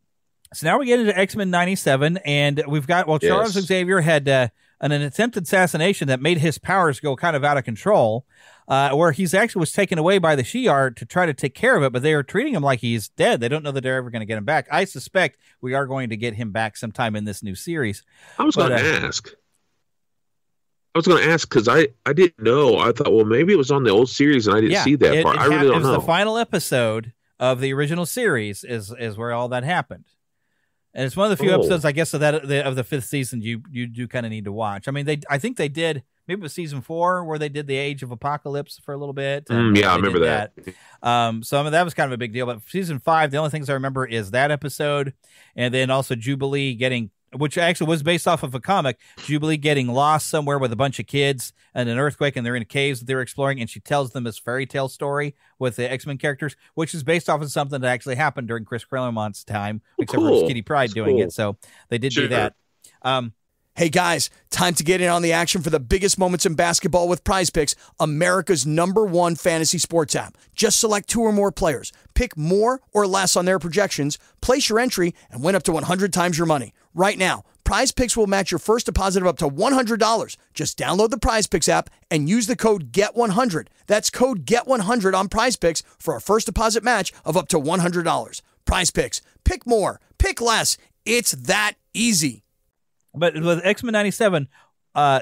so now we get into X Men '97, and we've got well, Charles Yes. Xavier had uh, an, an attempted assassination that made his powers go kind of out of control. Uh, where he's actually was taken away by the Shi'ar to try to take care of it, but they are treating him like he's dead. They don't know that they're ever going to get him back. I suspect we are going to get him back sometime in this new series. I was going to uh, ask. I was going to ask because I I didn't know. I thought, well, maybe it was on the old series and I didn't see that it- part. it I really don't it was know. the final episode of the original series is is where all that happened. And it's one of the few Oh. episodes, I guess, of that the, of the fifth season you you do kind of need to watch. I mean, they I think they did maybe it was season four where they did the Age of Apocalypse for a little bit. Mm, yeah, I remember did that. Um, so I mean, that was kind of a big deal. But season five, the only things I remember is that episode, and then also Jubilee getting which actually was based off of a comic, Jubilee getting lost somewhere with a bunch of kids and an earthquake, and they're in caves that they're exploring, and she tells them this fairy tale story with the X Men characters, which is based off of something that actually happened during Chris Claremont's time, except cool. for Kitty Pryde That's doing cool. it. So they did Sure. do that. Um, Hey guys, time to get in on the action for the biggest moments in basketball with Prize Picks, America's number one fantasy sports app. Just select two or more players, pick more or less on their projections, place your entry, and win up to 100 times your money. Right now, Prize Picks will match your first deposit of up to $100. Just download the Prize Picks app and use the code GET100. That's code GET100 on Prize Picks for a first deposit match of up to $100. Prize Picks, pick more, pick less. It's that easy. But with X Men '97, uh,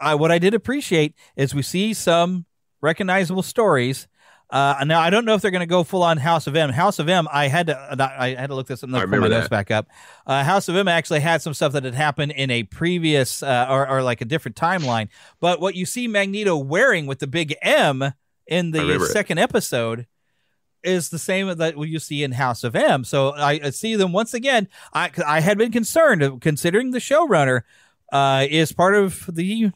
I what I did appreciate is we see some recognizable stories. Uh, now I don't know if they're going to go full on House of M. House of M, I had to I had to look this up. I my remember notes that. back up. Uh, House of M actually had some stuff that had happened in a previous uh, or, or like a different timeline. But what you see Magneto wearing with the big M in the remember it. second episode is the same that you see in House of M. So I, I see them once again. I I had been concerned considering the showrunner uh, is part of the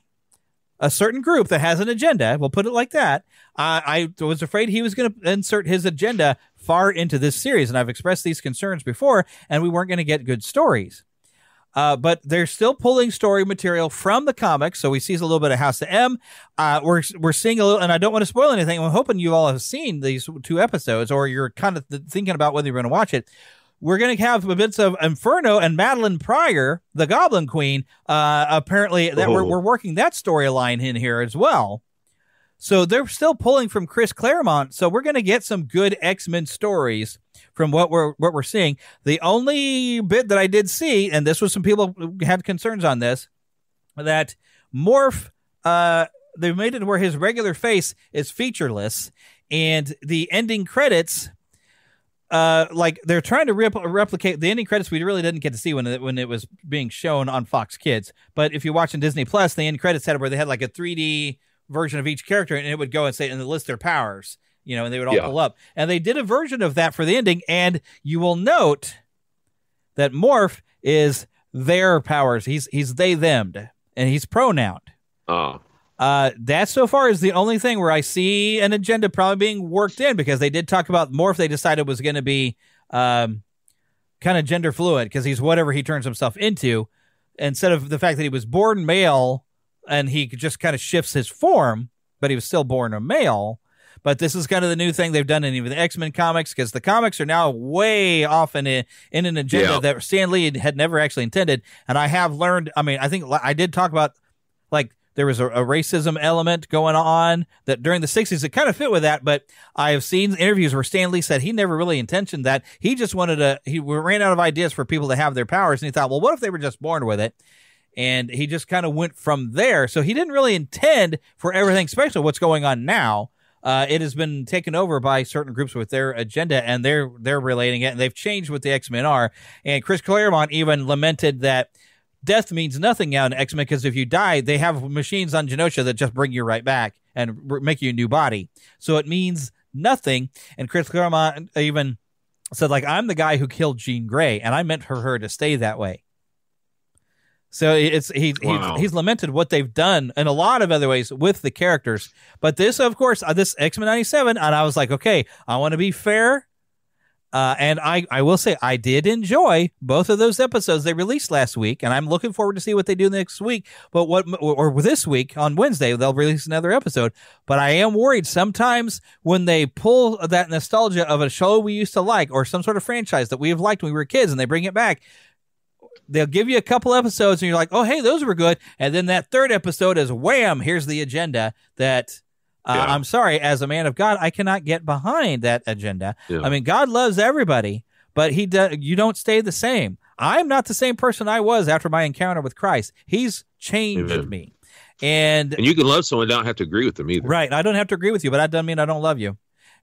a certain group that has an agenda. We'll put it like that. I I was afraid he was going to insert his agenda far into this series, and I've expressed these concerns before, and we weren't going to get good stories. Uh, but they're still pulling story material from the comics, so we see a little bit of House of M. Uh, we're we're seeing a little, and I don't want to spoil anything. I'm hoping you all have seen these two episodes, or you're kind of th- thinking about whether you're going to watch it. We're going to have bits of Inferno and Madelyne Pryor, the Goblin Queen. Uh, apparently, that we're Oh. we're working that storyline in here as well. So they're still pulling from Chris Claremont. So we're going to get some good X Men stories from what we're what we're seeing. The only bit that I did see, and this was some people had concerns on this, that Morph, uh, they made it where his regular face is featureless, and the ending credits. Uh, like they're trying to rep- replicate the ending credits we really didn't get to see when it, when it was being shown on Fox Kids. But if you're watching Disney Plus, the end credits had where they had like a 3D version of each character, and it would go and say and list their powers, you know, and they would all Yeah. pull up. And they did a version of that for the ending, and you will note that Morph is their powers. He's he's they them'd, and he's pronouned. Oh, Uh, that so far is the only thing where I see an agenda probably being worked in because they did talk about Morph. They decided was going to be um, kind of gender fluid because he's whatever he turns himself into instead of the fact that he was born male and he just kind of shifts his form, but he was still born a male. But this is kind of the new thing they've done in even the X Men comics because the comics are now way off in, a, in an agenda Yeah. that Stan Lee had never actually intended. And I have learned, I mean, I think I did talk about like there was a, a racism element going on that during the 60s it kind of fit with that. But i have seen interviews where stan lee said he never really intentioned that. He just wanted to he ran out of ideas for people to have their powers. And he thought well what if they were just born with it? And he just kind of went from there. So he didn't really intend for everything especially what's going on now uh, it has been taken over by certain groups with their agenda and they're they're relating it and they've changed what the x-men are and chris claremont even lamented that death means nothing now in X Men because if you die, they have machines on Genosha that just bring you right back and r- make you a new body. So it means nothing. And Chris Claremont even said, like, I'm the guy who killed Jean Grey, and I meant for her to stay that way. So it's he, Wow. he's, he's lamented what they've done in a lot of other ways with the characters, but this, of course, uh, this X Men '97, and I was like, okay, I want to be fair. Uh, and I, I will say I did enjoy both of those episodes they released last week, and I'm looking forward to see what they do next week. But what or this week on Wednesday they'll release another episode. But I am worried sometimes when they pull that nostalgia of a show we used to like or some sort of franchise that we have liked when we were kids, and they bring it back. They'll give you a couple episodes, and you're like, "Oh, hey, those were good." And then that third episode is wham! Here's the agenda that uh, Yeah. I'm sorry, as a man of God, I cannot get behind that agenda. Yeah. I mean, God loves everybody, but he does. You don't stay the same. I'm not the same person I was after my encounter with Christ. He's changed Amen. me, and and you can love someone, and not have to agree with them either. right, I don't have to agree with you, but that doesn't mean I don't love you.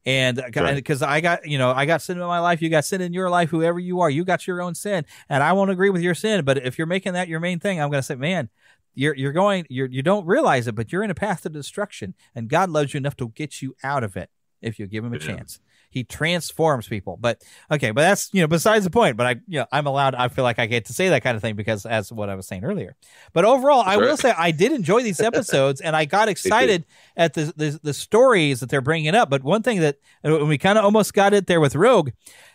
And uh, Right. because I got, you know, I got sin in my life, you got sin in your life, whoever you are, you got your own sin, and I won't agree with your sin. But if you're making that your main thing, I'm going to say, man, you're you're going, you're you don't realize it, but you're in a path to destruction, and God loves you enough to get you out of it. if you give him a Yeah. chance. He transforms people. But okay, but that's you know besides the point. But I you know I'm allowed. I feel like I get to say that kind of thing because as what I was saying earlier. But overall, I That's will say I did enjoy these *laughs* episodes, and I got excited at the, the the stories that they're bringing up. But one thing that and we kind of almost got it there with Rogue,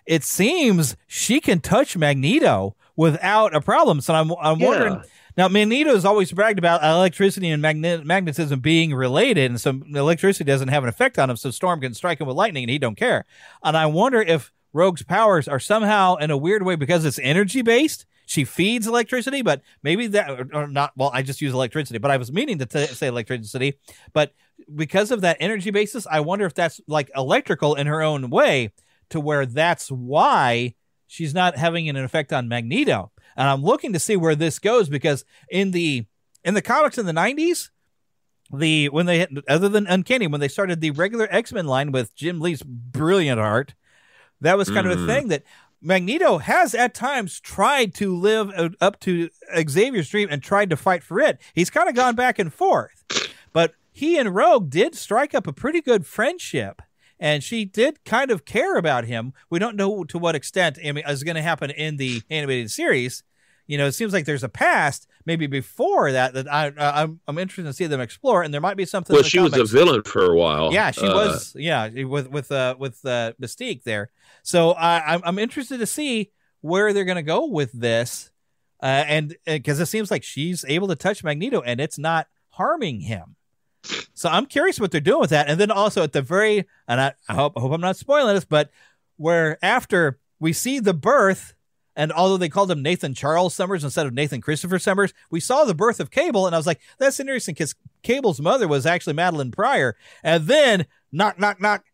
it seems she can touch Magneto without a problem. So I'm I'm Yeah. wondering. Now, Magneto has always bragged about electricity and magne- magnetism being related, and so electricity doesn't have an effect on him. So Storm can strike him with lightning, and he don't care. And I wonder if Rogue's powers are somehow, in a weird way, because it's energy based. She feeds electricity, but maybe that or, not. Well, I just use electricity, but I was meaning to t- say electricity. But because of that energy basis, I wonder if that's like electrical in her own way, to where that's why she's not having an effect on Magneto. And I'm looking to see where this goes because in the in the comics in the 90s, the when they other than Uncanny when they started the regular X-Men line with Jim Lee's brilliant art, that was kind of a Mhm. thing that Magneto has at times tried to live up to Xavier's dream and tried to fight for it. He's kind of gone back and forth. But he and Rogue did strike up a pretty good friendship. And she did kind of care about him. We don't know to what extent I mean, is going to happen in the animated series. You know, it seems like there's a past, maybe before that, that I, I I'm I'm interested to see them explore, and there might be something. Well, she was a villain for a while. Yeah, she Uh, was. Yeah, with with uh with uh, Mystique there. So I I'm I'm interested to see where they're gonna go with this, uh, and because it seems like she's able to touch Magneto and it's not harming him. So I'm curious what they're doing with that. And then also at the very and I, I hope I hope I'm not spoiling this, but where after we see the birth. And although they called him Nathan Charles Summers instead of Nathan Christopher Summers, we saw the birth of Cable, and I was like, "That's interesting," because Cable's mother was actually Madelyne Pryor. And then knock, knock, knock.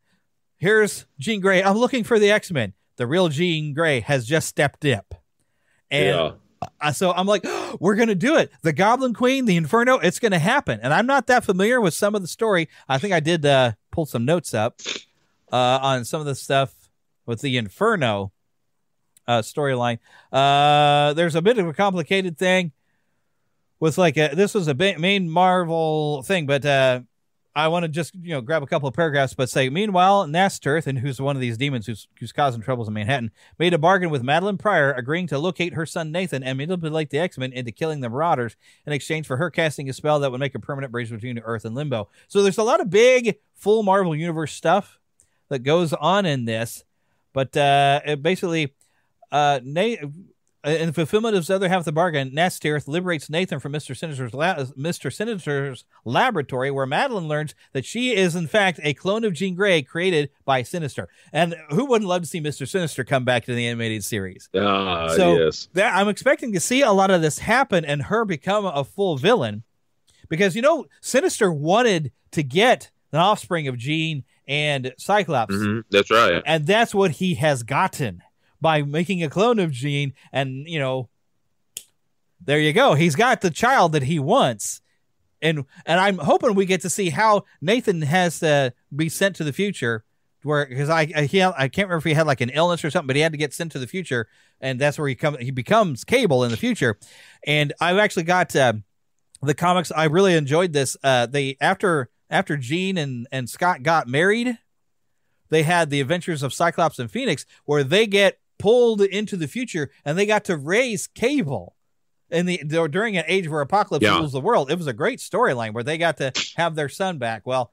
Here's Jean Grey. I'm looking for the X Men. The real Jean Grey has just stepped up, and yeah. uh, so I'm like, *gasps* we're gonna do it. The Goblin Queen, the Inferno, it's gonna happen. And I'm not that familiar with some of the story. I think I did uh, pull some notes up uh, on some of the stuff with the Inferno uh, storyline. Uh, there's a bit of a complicated thing with like a, this was a main Marvel thing, but uh, I want to just you know grab a couple of paragraphs, but say meanwhile, N'astirh, and who's one of these demons who's who's causing troubles in Manhattan, made a bargain with Madelyne Pryor, agreeing to locate her son Nathan and manipulate the X Men into killing the Marauders in exchange for her casting a spell that would make a permanent bridge between Earth and Limbo. So there's a lot of big full Marvel Universe stuff that goes on in this, but uh, it basically, uh, Nate. In the fulfillment of the other half of the bargain, N'astirh liberates Nathan from Mr. Sinister's, la- Mr. Sinister's laboratory, where Madelyne learns that she is, in fact, a clone of Jean Grey created by Sinister. And who wouldn't love to see Mr. Sinister come back to the animated series? Ah, So yes. that I'm expecting to see a lot of this happen and her become a full villain, because you know Sinister wanted to get an offspring of Jean and Cyclops, hmm That's right. and that's what he has gotten by making a clone of Jean. And you know, there you go. He's got the child that he wants. And and I'm hoping we get to see how Nathan has to be sent to the future, where because I I, he, I can't remember if he had like an illness or something, but he had to get sent to the future, and that's where he come he becomes Cable in the future. And I've actually got uh, the comics. I really enjoyed this. Uh, they after after Jean and and Scott got married, they had the Adventures of Cyclops and Phoenix, where they get pulled into the future and they got to raise Cable in the during an age where apocalypse Yeah. rules the world. It was a great storyline where they got to have their son back. Well,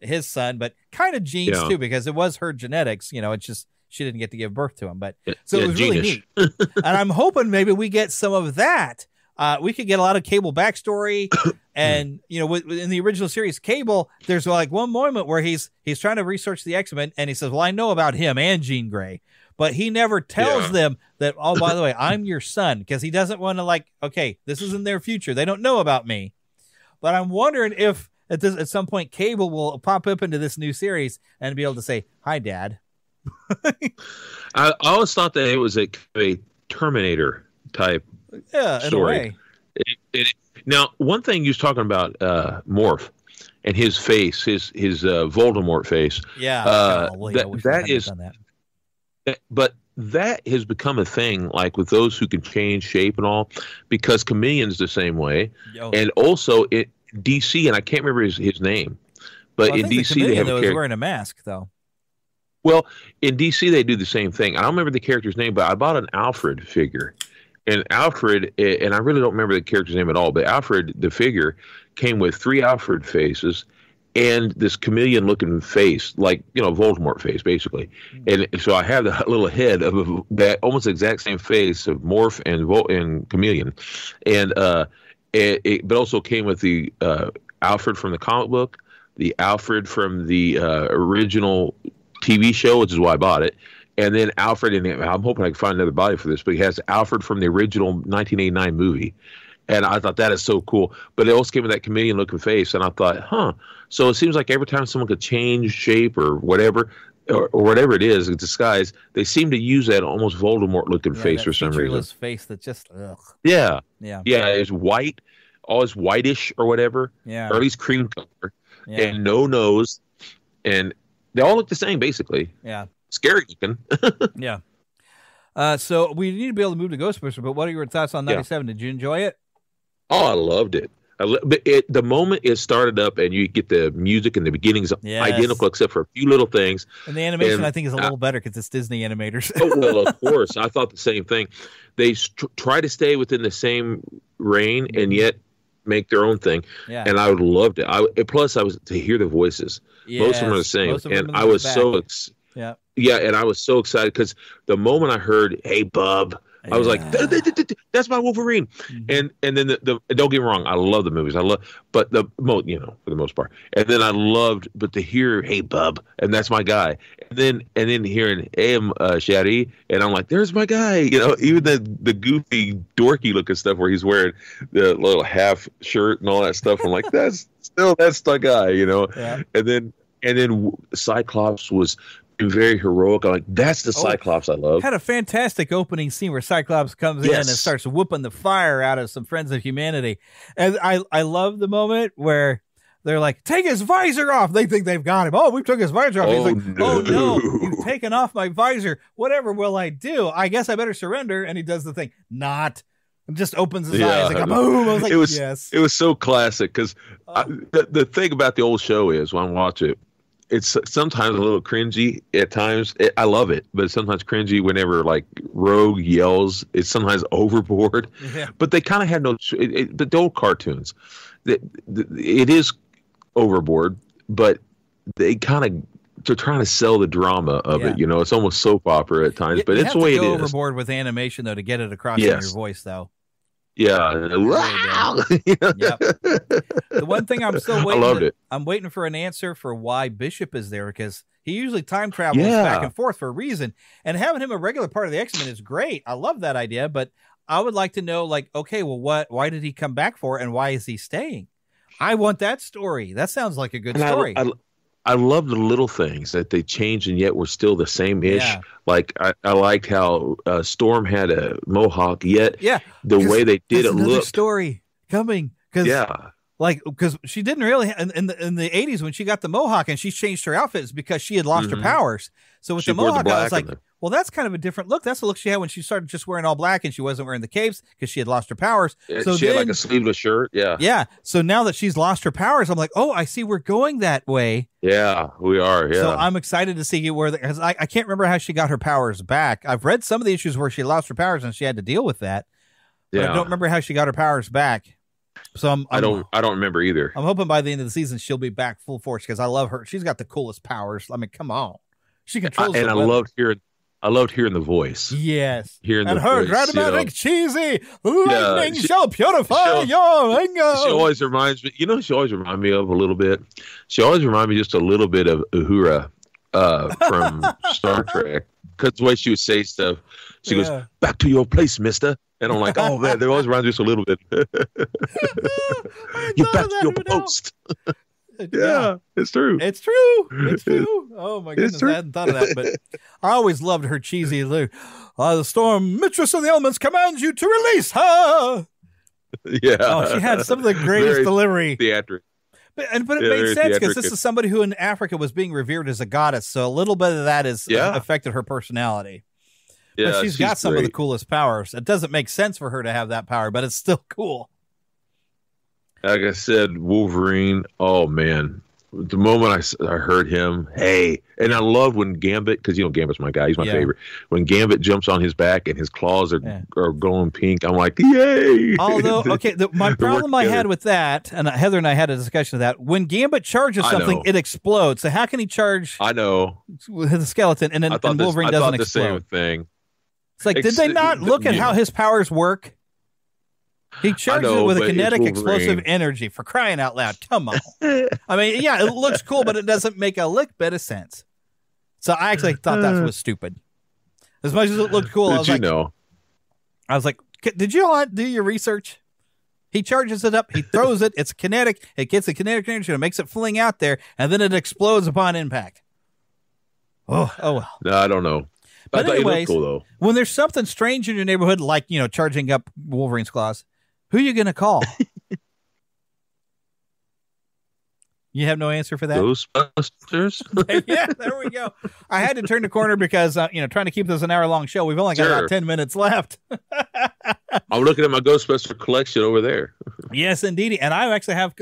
his son, but kind of genes Yeah. too, because it was her genetics. You know, it's just she didn't get to give birth to him, but so yeah, it was really neat. and I'm hoping maybe we get some of that. Uh, we could get a lot of Cable backstory, *coughs* and you know, in the original series, Cable, there's like one moment where he's he's trying to research the X Men, and he says, "Well, I know about him and Jean Grey," but he never tells Yeah. them that. Oh, by the way, *laughs* I'm your son, because he doesn't want to like. Okay, this is in their future; they don't know about me. But I'm wondering if at this at some point Cable will pop up into this new series and be able to say, "Hi, Dad." *laughs* I, always thought that it was a, a Terminator type Yeah, in Story. a way. It, it, now, one thing you was talking about uh, Morph and his face, his his uh, Voldemort face, Yeah, Uh, that- I wish I that done that. But that has become a thing, like with those who can change shape and all, because Chameleon's the same way, Oh, and also it DC, and I can't remember his, his name, But Well, in DC, the they have a though character. wearing a mask though. Well, in DC, they do the same thing. I don't remember the character's name, but I bought an Alfred figure. And Alfred, eh, and I really don't remember the character's name at all, but Alfred, the figure, came with three Alfred faces and this chameleon looking face, like, you know, Voldemort face, basically. And so I have the *laughs* little head of a, that almost exact same face of Morph and, Vol- and Chameleon. And, uh, it, it, but also came with the uh, Alfred from the comic book, the Alfred from the uh, original TV show, which is why I bought it. And then Alfred, and I'm hoping I can find another body for this, but he has Alfred from the original 1989 movie. And I thought that is so cool. But it also came with that chameleon looking face. And I thought, huh. So it seems like every time someone could change shape or whatever, or, or whatever it is, a disguise, they seem to use that almost Voldemort looking Yeah, face for some reason. face that just ugh. Yeah. Yeah. Yeah. It's white, always whitish or whatever, Yeah. or at least cream color, Yeah. and no nose. And they all look the same, basically. Yeah. Scary looking. *laughs* Yeah. Uh, so we need to be able to move to Ghostbusters, but what are your thoughts on Yeah. 97? Did you enjoy it? Oh, I loved it. I it, the moment it started up and you get the music and the beginning's Yes. identical except for a few little things. And the animation, And, I think, is a little better because it's Disney animators. oh, well, of *laughs* course, I thought the same thing. They st- try to stay within the same reign and mm-hmm. yet make their own thing. yeah. And I would loved it. I plus I was to hear the voices. Most of them are the same, Most of them and I was back. so ex- Yeah. yeah, and I was so excited because the moment I heard "Hey, bub," I was like, Yeah. "Th- th- th- th- "That's my Wolverine." Mhm. And and then the, the don't get me wrong, I love the movies. I love, but the mo you know for the most part. And then I loved, but to hear "Hey, bub," and that's my guy. And then and then hearing "Hey, I'm uh, Shadi," and I'm like, "There's my guy." You know, even the the goofy, dorky looking stuff where he's wearing the little half shirt and all that stuff. I'm like, *laughs* that's still that's the guy. You know Yeah. and then and then Cyclops was very heroic. I'm like, that's the Oh, Cyclops I love. Had a fantastic opening scene where Cyclops comes in and starts whooping the fire out of some friends of humanity. And I, I love the moment where they're like, take his visor off. They think they've got him. Oh, we took his visor off. He's Oh, like, oh no, no. you've *laughs* taken off my visor. Whatever will I do? I guess I better surrender. And he does the thing. Not. And just opens his Yeah. eyes like a boom. I was *laughs* like, It was- yes. It was so classic because Oh. the, the thing about the old show is when I watch it, it's sometimes a little cringy at times. It, I love it, but it's sometimes cringy whenever like Rogue yells. It's sometimes *laughs* overboard. Yeah. but they kind of had no it, it, the old cartoons the, it is overboard but they kind of they're trying to sell the drama of Yeah. it you know it's almost soap opera at times You- but you it's the way it is overboard with animation though to get it across in your voice though. Yeah wow *laughs* Yep. The one thing I'm still I waiting. loved to- it. I'm waiting for an answer for why Bishop is there because he usually time travels Yeah. back and forth for a reason, and having him a regular part of the X Men is great. I love that idea, but I would like to know, like, okay, well, what? Why did he come back for, and why is he staying? I want that story. That sounds like a good And story. I, I, love the little things that they changed and yet we're still the same ish Yeah. like I, I liked how uh, storm had a mohawk yet yeah, the 'cause way they did it look story coming because yeah like because she didn't really in, in the in the 80s when she got the mohawk and she changed her outfits because she had lost her Mhm. powers so with She the wore the mohawk i was like the- well that's kind of a different look that's the look she had when she started just wearing all black and she wasn't wearing the capes because she had lost her powers so she then, had like a sleeveless shirt yeah yeah so now that she's lost her powers i'm like oh i see we're going that way yeah we are yeah so i'm excited to see where because I, I can't remember how she got her powers back i've read some of the issues where she lost her powers and she had to deal with that but yeah i don't remember how she got her powers back so i'm, I I'm don't. I don't remember either. I'm hoping by the end of the season she'll be back full force because I love her. She's got the coolest powers. I mean, come on, she I, controls. and I weather. loved hearing. I loved hearing the voice. Yes, Hearing and the her voice, dramatic you know. cheesy lightning she- shall purify she- your anger. She always reminds me. You know, she always reminds me of a little bit. She always reminds me just a little bit of Uhura uh, from *laughs* Star Trek. Because the way she would say stuff, she goes, "Back to your place, Mister." And I'm like, "Oh man, they always me just a little bit." *laughs* *laughs* You back to your post. Yeah. Yeah, it's true. It's true. It's *laughs* true. Oh my goodness. I hadn't thought of that, but I always loved her cheesy Lou. Uh, the storm mistress of the elements commands you to release her. *laughs* yeah. Oh, she had some of the greatest Very delivery. theatric. But, and, but it Yeah, made sense because this is somebody who in Africa was being revered as a goddess. So a little bit of that has Yeah. affected her personality. Yeah, but she's got some of the coolest powers. It doesn't make sense for her to have that power, but it's still cool. Like I said, Wolverine. Oh man, the moment I, I heard him, hey, and I love when Gambit, because you know Gambit's my guy, he's my Yeah. favorite. When Gambit jumps on his back and his claws are, Yeah. are glowing pink, I'm like, yay! Although, *laughs* okay, the, my problem I had with that, and Heather and I had a discussion of that. When Gambit charges something, it explodes. So how can he charge I know. with the skeleton and then and this, Wolverine I doesn't thought the explode? same thing. It's like, did they not look at how his powers work? He charges know, it with a kinetic explosive energy for crying out loud. Come on. *laughs* I mean, yeah, it looks cool, but it doesn't make a lick bit of sense. So I actually thought that was stupid. As much as it looked cool, I Did was you like, know? I was like, did you all do your research? He charges it up, he throws it, it's kinetic, it gets the kinetic energy, it makes it fling out there, and then it explodes upon impact. Oh, oh well. No, I don't know. But I anyways- cool though. When there's something strange in your neighborhood, like you know, charging up Wolverine's claws, who you gonna call? *laughs* you have no answer for that. Ghostbusters. *laughs* yeah, there we go. I had to turn the corner because uh, you know, trying to keep this an hour long show. We've only got Sure. about ten minutes left. *laughs* I'm looking at my Ghostbuster collection over there. Yes, indeed. And I actually have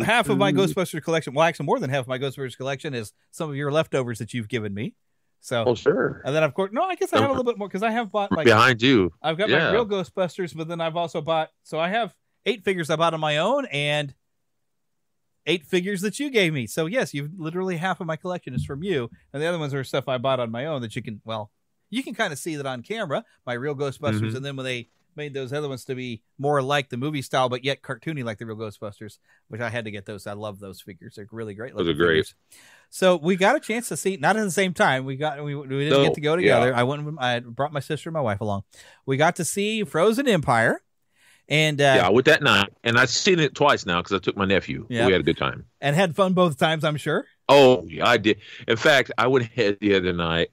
half of my Ghostbuster collection. Well, actually, more than half of my Ghostbusters collection is some of your leftovers that you've given me. So, Oh, sure. and then of course, no, I guess I have a little bit more because I have bought like Behind you. I've got my real Ghostbusters, but then I've also bought. So I have eight figures I bought on my own and eight figures that you gave me. So yes, you've literally half of my collection is from you, and the other ones are stuff I bought on my own that you can. Well, you can kind of see that on camera, my real Ghostbusters, Mhm. and then when they made those other ones to be more like the movie style, but yet cartoony like the real Ghostbusters, which I had to get those. I love those figures; they're really great. Those are great. figures. So we got a chance to see, not at the same time. We got we, we didn't No, get to go yeah. together. I went. with- I brought my sister and my wife along. We got to see Frozen Empire, and uh, yeah, with that night, and I've seen it twice now because I took my nephew. Yeah. We had a good time. and had fun both times. I'm sure. Oh, yeah, I did. In fact, I went ahead the other night.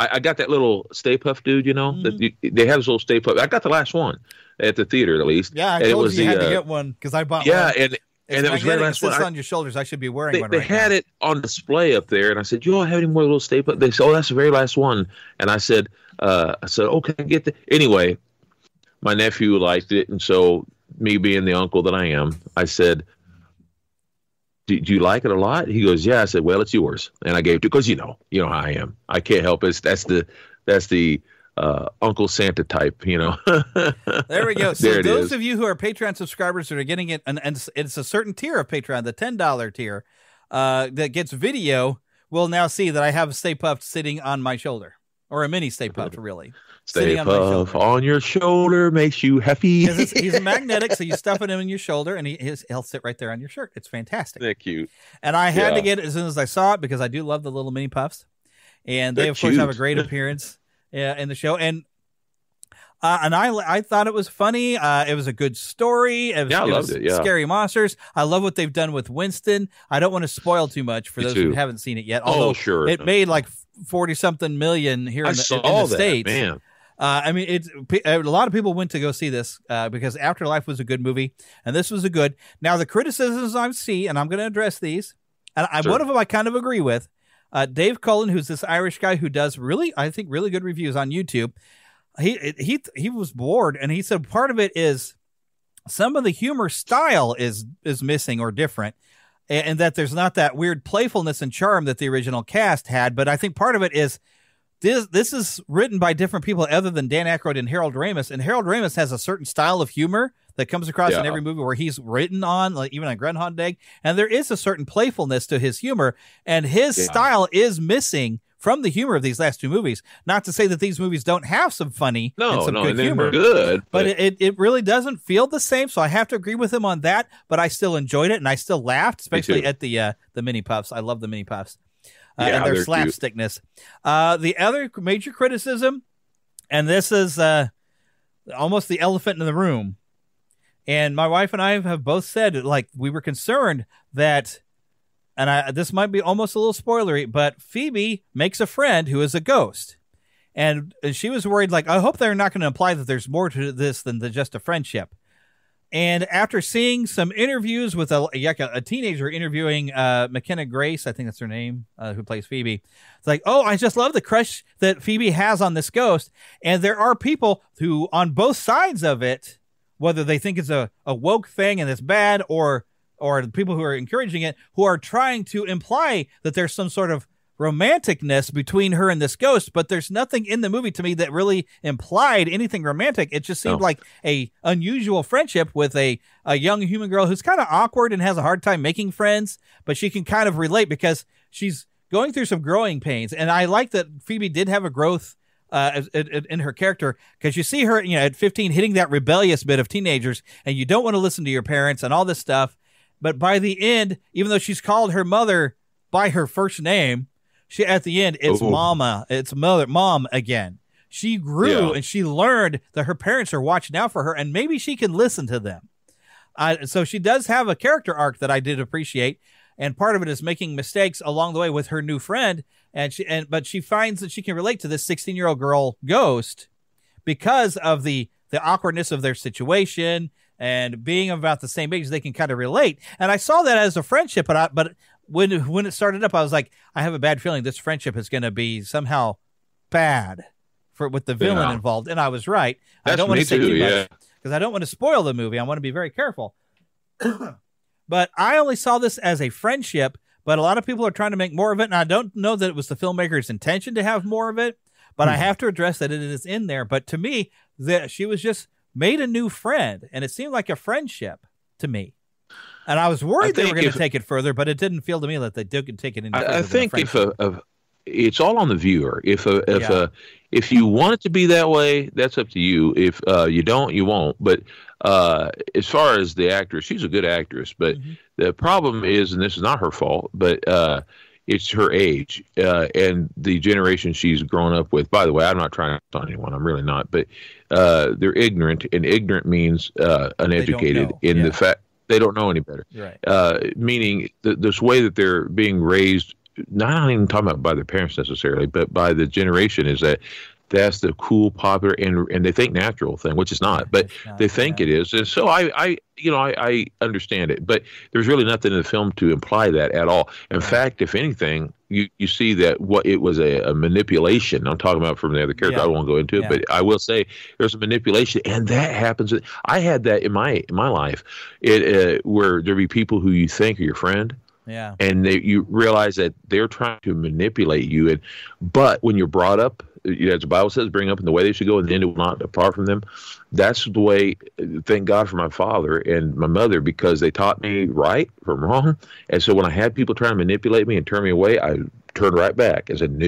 I, I got that little Stay Puft dude, you know. that you- they have this little Stay Puft. I got the last one at the theater, at least. Yeah, I And it told was you you the, had to uh, get one because I bought Yeah, one. and and it was very last one. On your shoulders. I should be wearing they, one they right had now. it on display up there, and I said, "You all have any more little Stay Puft?" They said, "Oh, that's the very last one." And I said, uh, "I said, okay, get the." Anyway, my nephew liked it, and so me being the uncle that I am, I said, do, do you like it a lot? He goes, yeah. I said, well, it's yours, and I gave it to because you know, you know how I am. I can't help it. That's the that's the uh, Uncle Santa type, you know. *laughs* There we go. So those is. of you who are Patreon subscribers that are getting it, and, and it's- a certain tier of Patreon, the ten dollar tier, uh, that gets video, will now see that I have a Stay Puft sitting on my shoulder, or a mini Stay Puft, really. Stay sitting on puff on your shoulder makes you happy. he's magnetic, so you stuff it in your shoulder, and he, he'll sit right there on your shirt. It's fantastic. They're cute. And I had to get it as soon as I saw it because I do love the little mini puffs, and they They're of course have a great appearance in the show. And uh, and I I thought it was funny. Uh, it was a good story. It was, Yeah, I it loved it, yeah. Scary monsters. I love what they've done with Winston. I don't want to spoil too much for Me those who haven't seen it yet. Oh, sure. it made like forty something million here I in the, in the that, states. man. Uh, I mean, it's a lot of people went to go see this uh, because Afterlife was a good movie, and this was a good. Now the criticisms I see, and I'm going to address these, and I, Sure. one of them I kind of agree with. Uh, Dave Cullen, who's this Irish guy who does really, I think, really good reviews on YouTube. He he he was bored, and he said part of it is some of the humor style is is missing or different. a- And that there's not that weird playfulness and charm that the original cast had, but I think part of it is this this is written by different people other than Dan Aykroyd and Harold Ramis, and Harold Ramis has a certain style of humor that comes across in every movie where he's written on, like even on Groundhog Day, and there is a certain playfulness to his humor, and his Yeah. style is missing from the humor of these last two movies. Not to say that these movies don't have some funny and No, some no, good and humor, good. but it, it, it really doesn't feel the same. So I have to agree with him on that. But I still enjoyed it, and I still laughed, especially at the uh, the mini puffs. I love the mini puffs uh, Yeah, and their slapstickness. Uh, the other major criticism, and this is uh, almost the elephant in the room. And my wife and I have both said like we were concerned that, and I this might be almost a little spoilery, but Phoebe makes a friend who is a ghost. And she was worried, like, I hope they're not going to imply that there's more to this than the, just a friendship. And after seeing some interviews with a, a, a teenager interviewing uh, McKenna Grace, I think that's her name, uh, who plays Phoebe, it's like, oh, I just love the crush that Phoebe has on this ghost. And there are people who, on both sides of it, whether they think it's a, a woke thing and it's bad or or the people who are encouraging it who are trying to imply that there's some sort of romanticness between her and this ghost, but there's nothing in the movie to me that really implied anything romantic. It just seemed No. like a unusual friendship with a, a young human girl who's kind of awkward and has a hard time making friends, but she can kind of relate because she's going through some growing pains. And I like that Phoebe did have a growth uh, in- in- in her character because you see her, you know, at 15 hitting that rebellious bit of teenagers, and you don't want to listen to your parents and all this stuff. But by the end, even though she's called her mother by her first name, she at the end it's Ooh. mama, it's mother, mom again. She grew Yeah. and she learned that her parents are watching out for her, and maybe she can listen to them. Uh, so she does have a character arc that I did appreciate, and part of it is making mistakes along the way with her new friend, and she and but she finds that she can relate to this 16 year old girl ghost because of the the awkwardness of their situation and being about the same age, they can kind of relate. And I saw that as a friendship, but I, but when when it started up, I was like, I have a bad feeling this friendship is going to be somehow bad for with the villain Yeah. involved. And I was right. I don't want to say too, much because I don't want to spoil the movie. I want to be very careful. *clears throat* but I only saw this as a friendship. But a lot of people are trying to make more of it, and I don't know that it was the filmmaker's intention to have more of it. But Hmm. I have to address that it is in there. But to me, that she was just made a new friend, and it seemed like a friendship to me. And I was worried they were going to take it further, but it didn't feel to me that they did take it any further. I, I than a think if a, a it's all on the viewer. If a if Yeah. a if you want it to be that way, that's up to you. If uh, you don't, you won't. But uh, as far as the actress, she's a good actress. But Mm-hmm. the problem is, and this is not her fault, but uh, it's her age uh, and the generation she's grown up with. By the way, I'm not trying to on anyone. I'm really not. But uh, they're ignorant, and ignorant means uh, uneducated in Yeah. the fact they don't know any better right. uh, meaning th- this way that they're being raised, not even talking about by their parents necessarily, but by the generation, is that that's the cool, popular, and and they think natural thing, which is not, but not, they think yeah. it is, and so I, I, you know, I, I understand it, but there's really nothing in the film to imply that at all. In fact, if anything, you you see that what it was a, a manipulation. I'm talking about from the other character. Yeah. I won't go into it, Yeah. but I will say there's a manipulation, and that happens. I had that in my in my life, it uh, where there be people who you think are your friend, Yeah. and they, you realize that they're trying to manipulate you. And but when you're brought up, you know, as the Bible says, bring up in the way they should go, and then it will not depart from them. That's the way. Thank God for my father and my mother because they taught me right from wrong. And so when I had people trying to manipulate me and turn me away, I turned right back. I said no,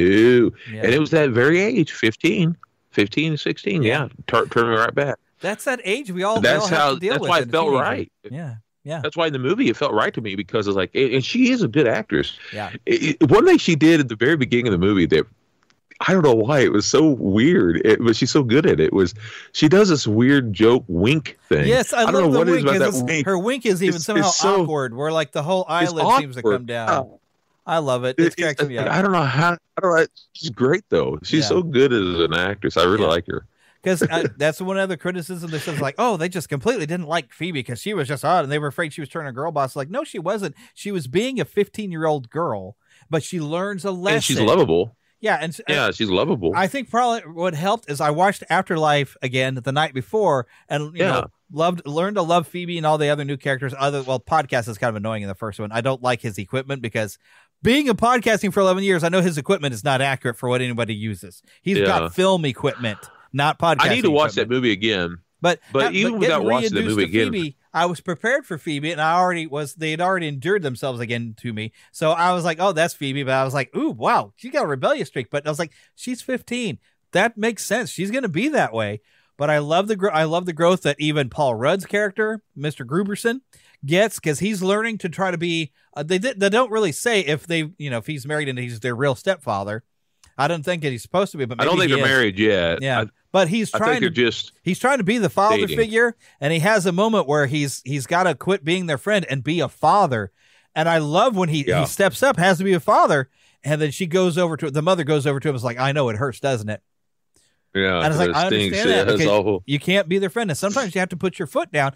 Yeah. and it was that very age, 15, 15 to 16. Yeah, tur- turned me right back. That's that age we all. we That's all have how- to deal that's with why it felt right. Yeah. Yeah. That's why in the movie it felt right to me because it's like, and she is a good actress. Yeah. It, one thing she did at the very beginning of the movie that I don't know why it was so weird, it, but she's so good at it. Was she does this weird joke wink thing? Yes, I, don't love know the what it is wink. about that wink. Her wink is even It's- somehow it's so- awkward, where like the whole eyelid seems to come down. I love it. It- It's cracking me up. I don't know how. I don't know. She's great though. She's Yeah. so good as an actress. I really Yeah. like her. Because *laughs* that's one other criticism. They said like, oh, they just completely didn't like Phoebe because she was just odd, and they were afraid she was turning a girl boss. Like, no, she wasn't. She was being a 15 year old girl, but she learns a lesson. And she's lovable. Yeah, and Yeah, she's lovable. I think probably what helped is I watched Afterlife again the night before, and you Yeah. know, loved learned to love Phoebe and all the other new characters. Other well, podcast is kind of annoying in the first one. I don't like his equipment because being in podcasting for eleven years, I know his equipment is not accurate for what anybody uses. He's Yeah. got film equipment, not podcasting. I need to watch equipment. that movie again. But But uh, even getting without watching the movie again- Phoebe, I was prepared for Phoebe, and I already was. They had already endured themselves again to me, so I was like, "Oh, that's Phoebe." But I was like, "Ooh, wow, she got a rebellious streak." But I was like, "She's 15. That makes sense. She's going to be that way." But I love the I love the growth that even Paul Rudd's character, Mr. Grooberson, gets because he's learning to try to be. Uh, they they don't really say if they you know if he's married and he's their real stepfather. I don't think that he's supposed to be, but I don't think he they're is. married yet. Yeah, but he's trying to just he's trying to be the father dating. figure and he has a moment where he's he's got to quit being their friend and be a father and i love when he Yeah. he steps up has to be a father and then she goes over to the mother goes over to him is like i know it hurts doesn't it Yeah, and i was like i understand that it's because awful. you can't be their friend and sometimes you have to put your foot down